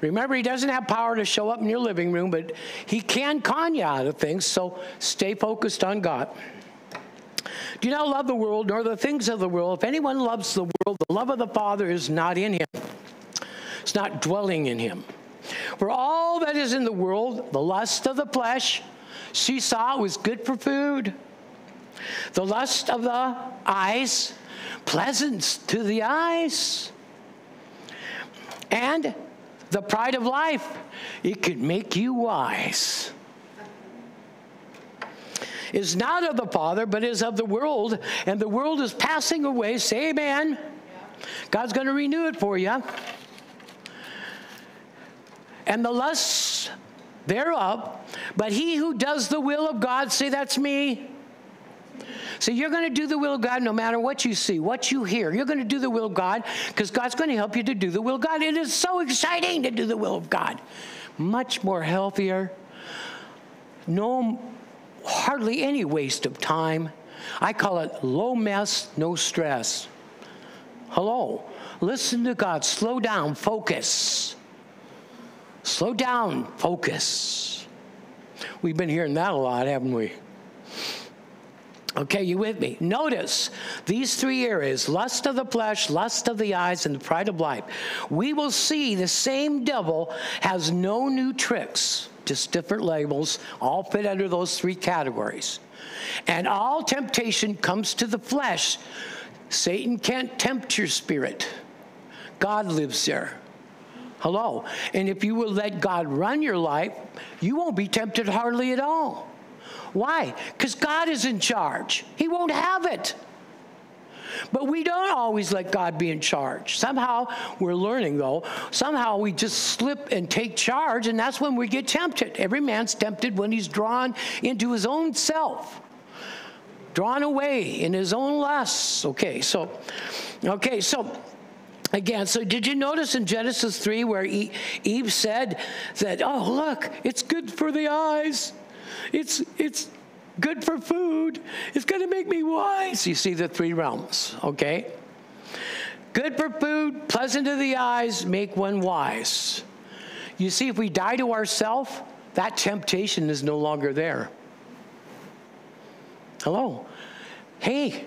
Remember, he doesn't have power to show up in your living room, but he can con you out of things, so stay focused on God. Do not love the world nor the things of the world. If anyone loves the world, the love of the Father is not in him. It's not dwelling in him. For all that is in the world, the lust of the flesh, she saw was good for food. The lust of the eyes, pleasant to the eyes. And the pride of life, it could make you wise. Is not of the Father, but is of the world, and the world is passing away. Say amen. God's going to renew it for you. And the lusts thereof, but he who does the will of God, say that's me. So you're going to do the will of God no matter what you see, what you hear. You're going to do the will of God because God's going to help you to do the will of God. It is so exciting to do the will of God. Much more healthier. No, hardly any waste of time. I call it low mess, no stress. Hello. Listen to God. Slow down. Focus. Slow down. Focus. We've been hearing that a lot, haven't we? Okay, you with me? Notice these three areas lust of the flesh, lust of the eyes, and the pride of life. We will see the same devil has no new tricks, just different labels, all fit under those three categories. And all temptation comes to the flesh. Satan can't tempt your spirit, God lives there. Hello. And if you will let God run your life, you won't be tempted hardly at all. Why? Because God is in charge. He won't have it. But we don't always let God be in charge. Somehow, we're learning though, somehow we just slip and take charge, and that's when we get tempted. Every man's tempted when he's drawn into his own self, drawn away in his own lusts. Okay, so, okay, so again so did you notice in genesis 3 where eve said that oh look it's good for the eyes it's, it's good for food. It's going to make me wise. You see the three realms, okay? Good for food, pleasant to the eyes, make one wise. You see, if we die to ourselves, that temptation is no longer there. Hello. Hey,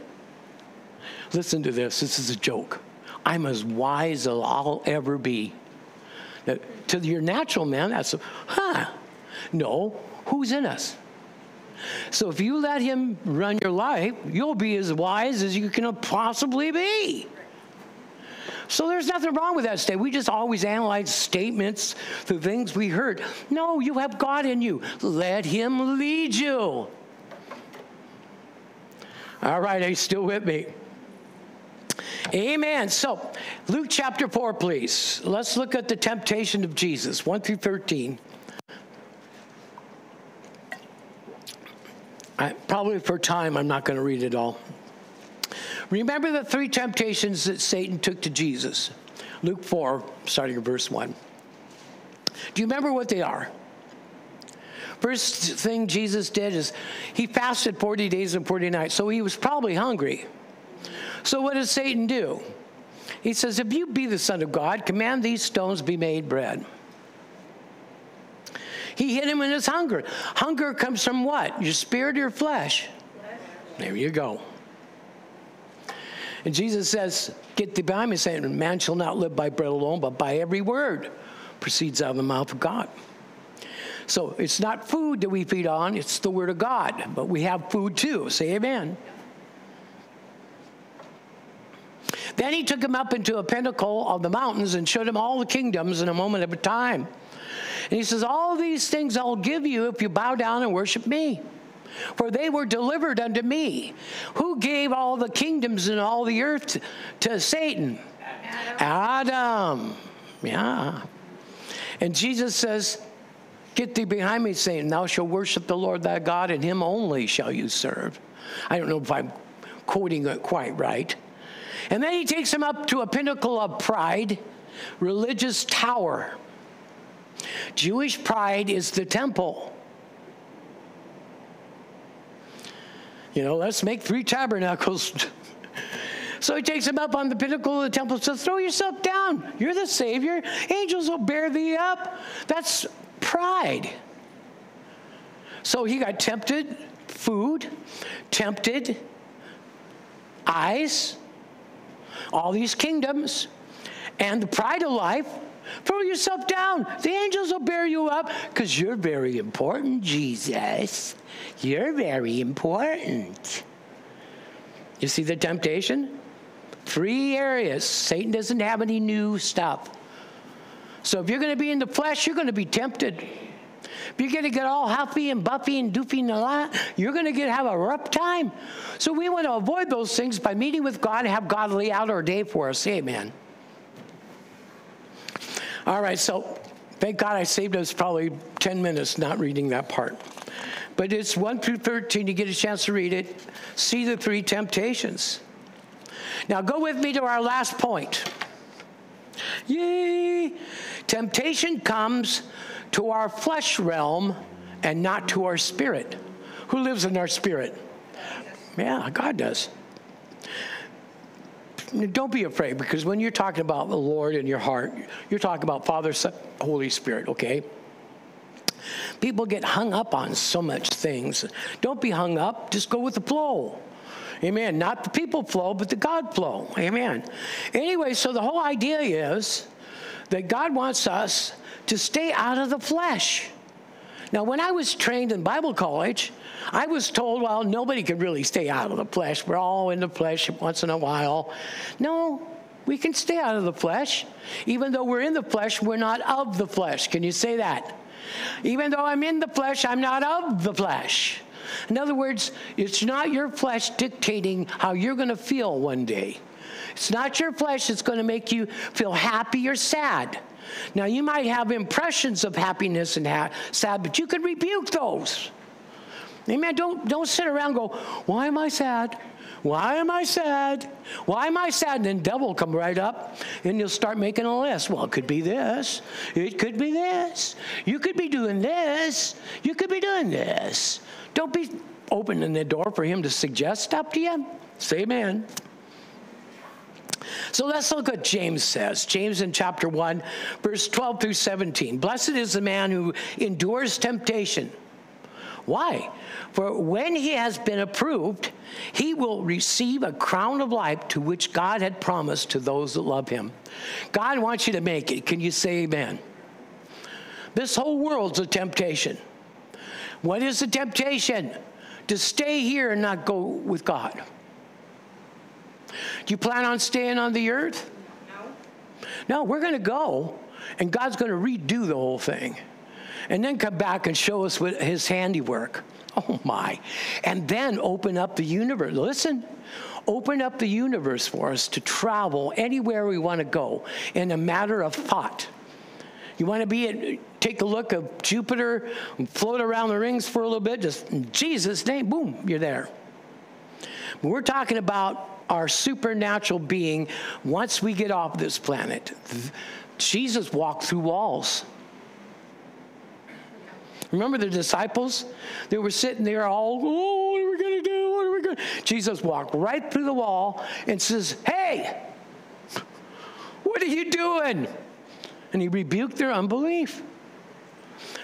listen to this. This is a joke. I'm as wise as I'll ever be. Now, to your natural man, that's, a, huh? No, who's in us. So if you let him run your life, you'll be as wise as you can possibly be. So there's nothing wrong with that state. We just always analyze statements, the things we heard. No, you have God in you. Let him lead you. All right, are you still with me? Amen. So, Luke chapter 4, please. Let's look at the temptation of Jesus, 1 through 13. I, probably for time, I'm not going to read it all. Remember the three temptations that Satan took to Jesus. Luke 4, starting at verse 1. Do you remember what they are? First thing Jesus did is he fasted 40 days and 40 nights, so he was probably hungry. So what does Satan do? He says, If you be the Son of God, command these stones be made bread. He hit him in his hunger. Hunger comes from what? Your spirit or your flesh? There you go. And Jesus says, Get thee behind me, saying, Man shall not live by bread alone, but by every word proceeds out of the mouth of God. So it's not food that we feed on, it's the word of God. But we have food too. Say amen. Then he took him up into a pinnacle of the mountains and showed him all the kingdoms in a moment of time. And he says, All these things I'll give you if you bow down and worship me. For they were delivered unto me. Who gave all the kingdoms and all the earth to Satan? Adam. Adam. Yeah. And Jesus says, Get thee behind me, Satan. Thou shalt worship the Lord thy God, and him only shall you serve. I don't know if I'm quoting it quite right. And then he takes him up to a pinnacle of pride, religious tower. Jewish pride is the temple. You know, let's make three tabernacles. so he takes him up on the pinnacle of the temple and says, Throw yourself down. You're the Savior. Angels will bear thee up. That's pride. So he got tempted, food, tempted, eyes, all these kingdoms, and the pride of life. Throw yourself down. The angels will bear you up because you're very important, Jesus. You're very important. You see the temptation? Three areas. Satan doesn't have any new stuff. So if you're going to be in the flesh, you're going to be tempted. If you're going to get all happy and buffy and doofy and a lot, you're going to get have a rough time. So we want to avoid those things by meeting with God and have God lay out our day for us. Amen. All right, so thank God I saved us probably 10 minutes not reading that part. But it's 1 through 13. You get a chance to read it. See the three temptations. Now go with me to our last point. Yay! Temptation comes to our flesh realm and not to our spirit. Who lives in our spirit? Yeah, God does. Don't be afraid because when you're talking about the Lord in your heart, you're talking about Father, Son, Holy Spirit, okay? People get hung up on so much things. Don't be hung up, just go with the flow. Amen. Not the people flow, but the God flow. Amen. Anyway, so the whole idea is that God wants us to stay out of the flesh. Now, when I was trained in Bible college, I was told, well, nobody can really stay out of the flesh. We're all in the flesh once in a while. No, we can stay out of the flesh. Even though we're in the flesh, we're not of the flesh. Can you say that? Even though I'm in the flesh, I'm not of the flesh. In other words, it's not your flesh dictating how you're going to feel one day. It's not your flesh that's going to make you feel happy or sad. Now, you might have impressions of happiness and ha- sad, but you can rebuke those. Amen. Don't, don't sit around and go, Why am I sad? Why am I sad? Why am I sad? And then devil will come right up and you'll start making a list. Well, it could be this. It could be this. You could be doing this. You could be doing this. Don't be opening the door for him to suggest stuff to you. Say amen. So let's look what James says. James in chapter 1, verse 12 through 17. Blessed is the man who endures temptation. Why? For when he has been approved, he will receive a crown of life to which God had promised to those that love him. God wants you to make it. Can you say amen? This whole world's a temptation. What is the temptation? To stay here and not go with God. Do you plan on staying on the earth? No. No, we're going to go, and God's going to redo the whole thing and then come back and show us what his handiwork. Oh my. And then open up the universe. Listen, open up the universe for us to travel anywhere we want to go in a matter of thought. You want to be at, take a look of Jupiter float around the rings for a little bit, just Jesus' name, boom, you're there. We're talking about our supernatural being once we get off this planet. Jesus walked through walls. Remember the disciples? They were sitting there all, oh, what are we going to do? What are we going to Jesus walked right through the wall and says, hey, what are you doing? And he rebuked their unbelief.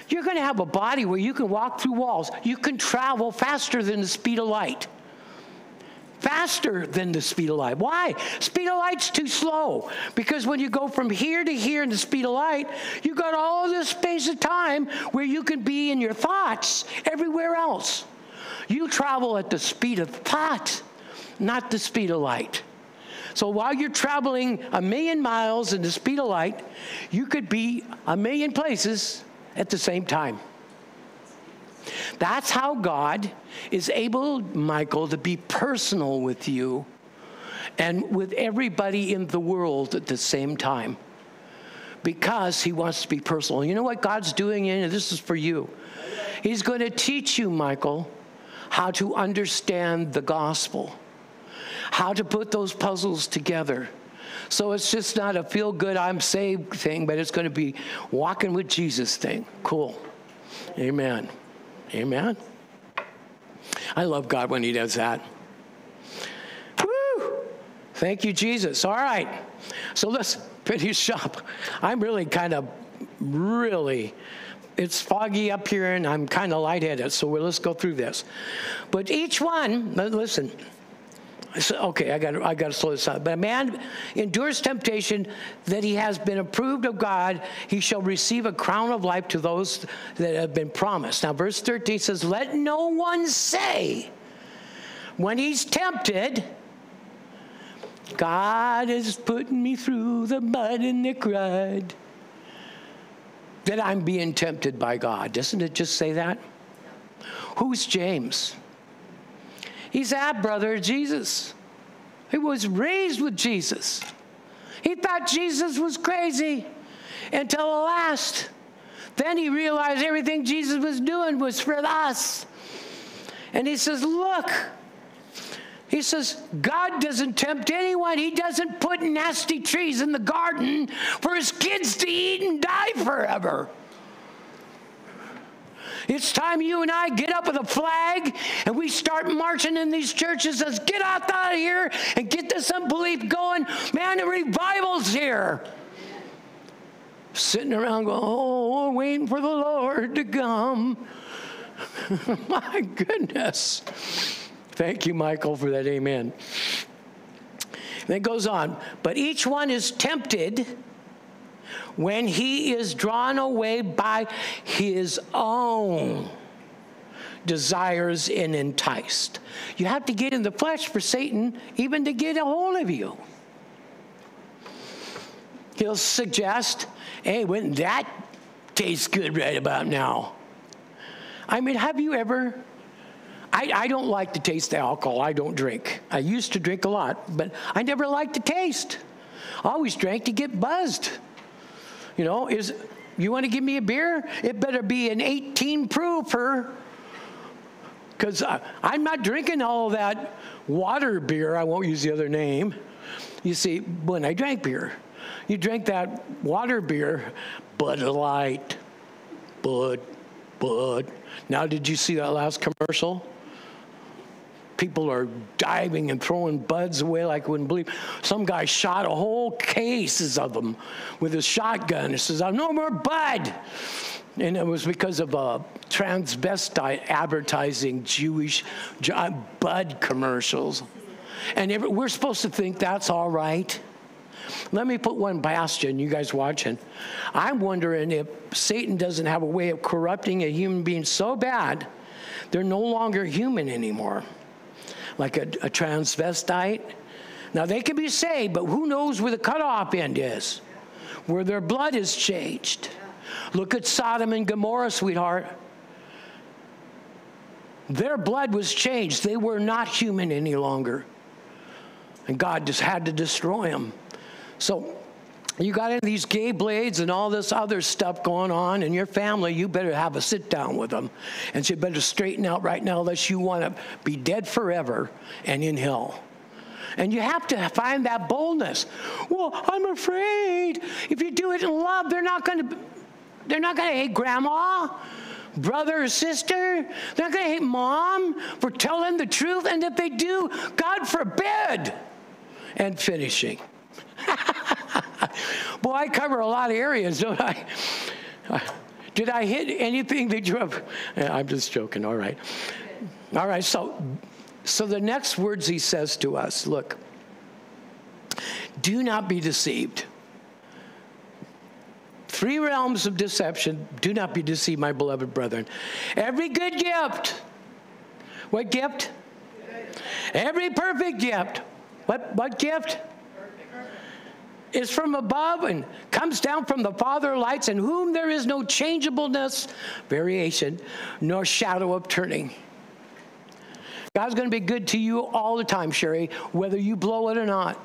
You're going to have a body where you can walk through walls. You can travel faster than the speed of light faster than the speed of light. Why? Speed of light's too slow. Because when you go from here to here in the speed of light, you got all this space of time where you can be in your thoughts everywhere else. You travel at the speed of thought, not the speed of light. So while you're traveling a million miles in the speed of light, you could be a million places at the same time. That's how God is able, Michael, to be personal with you and with everybody in the world at the same time because he wants to be personal. You know what God's doing, and this is for you. He's going to teach you, Michael, how to understand the gospel, how to put those puzzles together. So it's just not a feel good, I'm saved thing, but it's going to be walking with Jesus thing. Cool. Amen. Amen. I love God when He does that. Woo! Thank you, Jesus. All right. So let's finish up. I'm really kind of, really, it's foggy up here and I'm kind of lightheaded, so let's go through this. But each one, listen, Okay, I got I got to slow this down. But a man endures temptation that he has been approved of God. He shall receive a crown of life to those that have been promised. Now, verse 13 says, "Let no one say when he's tempted." God is putting me through the mud and the crud. That I'm being tempted by God. Doesn't it just say that? Who's James? He's our brother Jesus. He was raised with Jesus. He thought Jesus was crazy until the last. Then he realized everything Jesus was doing was for us. And he says, Look, he says, God doesn't tempt anyone. He doesn't put nasty trees in the garden for his kids to eat and die forever. It's time you and I get up with a flag and we start marching in these churches. Let's get out, out of here and get this unbelief going. Man, the revival's here. Sitting around going, oh, waiting for the Lord to come. My goodness. Thank you, Michael, for that amen. And it goes on. But each one is tempted when he is drawn away by his own desires and enticed. You have to get in the flesh for Satan even to get a hold of you. He'll suggest, hey, wouldn't that taste good right about now? I mean, have you ever? I, I don't like to taste the alcohol. I don't drink. I used to drink a lot, but I never liked to taste. I always drank to get buzzed. You know, is you want to give me a beer? It better be an 18 proofer. Because I'm not drinking all that water beer. I won't use the other name. You see, when I drank beer, you drank that water beer, Bud Light, Bud, Bud. Now, did you see that last commercial? People are diving and throwing buds away like you wouldn't believe. Some guy shot a whole cases of them with his shotgun. He says, "I'm no more bud." And it was because of a transvestite advertising Jewish uh, bud commercials. And every, we're supposed to think that's all right. Let me put one bastion, you guys watching. I'm wondering if Satan doesn't have a way of corrupting a human being so bad, they're no longer human anymore like a, a transvestite. Now, they can be saved, but who knows where the cutoff end is, where their blood is changed. Look at Sodom and Gomorrah, sweetheart. Their blood was changed. They were not human any longer. And God just had to destroy them. So you got these gay blades and all this other stuff going on in your family, you better have a sit down with them. And you better straighten out right now, unless you want to be dead forever and in hell. And you have to find that boldness. Well, I'm afraid if you do it in love, they're not going to they're not going to hate grandma, brother or sister. They're not going to hate mom for telling the truth. And if they do, God forbid. And finishing. Boy, I cover a lot of areas, don't I? Did I hit anything that you have? I'm just joking. All right. All right. So, so the next words he says to us look, do not be deceived. Three realms of deception. Do not be deceived, my beloved brethren. Every good gift. What gift? Every perfect gift. What, what gift? Is from above and comes down from the Father of lights, in whom there is no changeableness, variation, nor shadow of turning. God's going to be good to you all the time, Sherry, whether you blow it or not.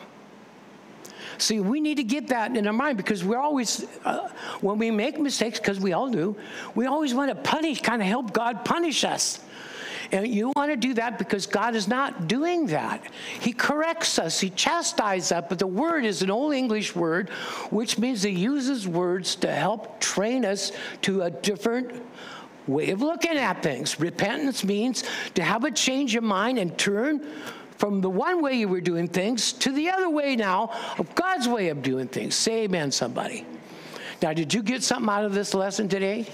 See, we need to get that in our mind because we're always, uh, when we make mistakes, because we all do, we always want to punish, kind of help God punish us. And you want to do that because God is not doing that. He corrects us, He chastises us, but the word is an old English word, which means He uses words to help train us to a different way of looking at things. Repentance means to have a change of mind and turn from the one way you were doing things to the other way now of God's way of doing things. Say amen, somebody. Now, did you get something out of this lesson today?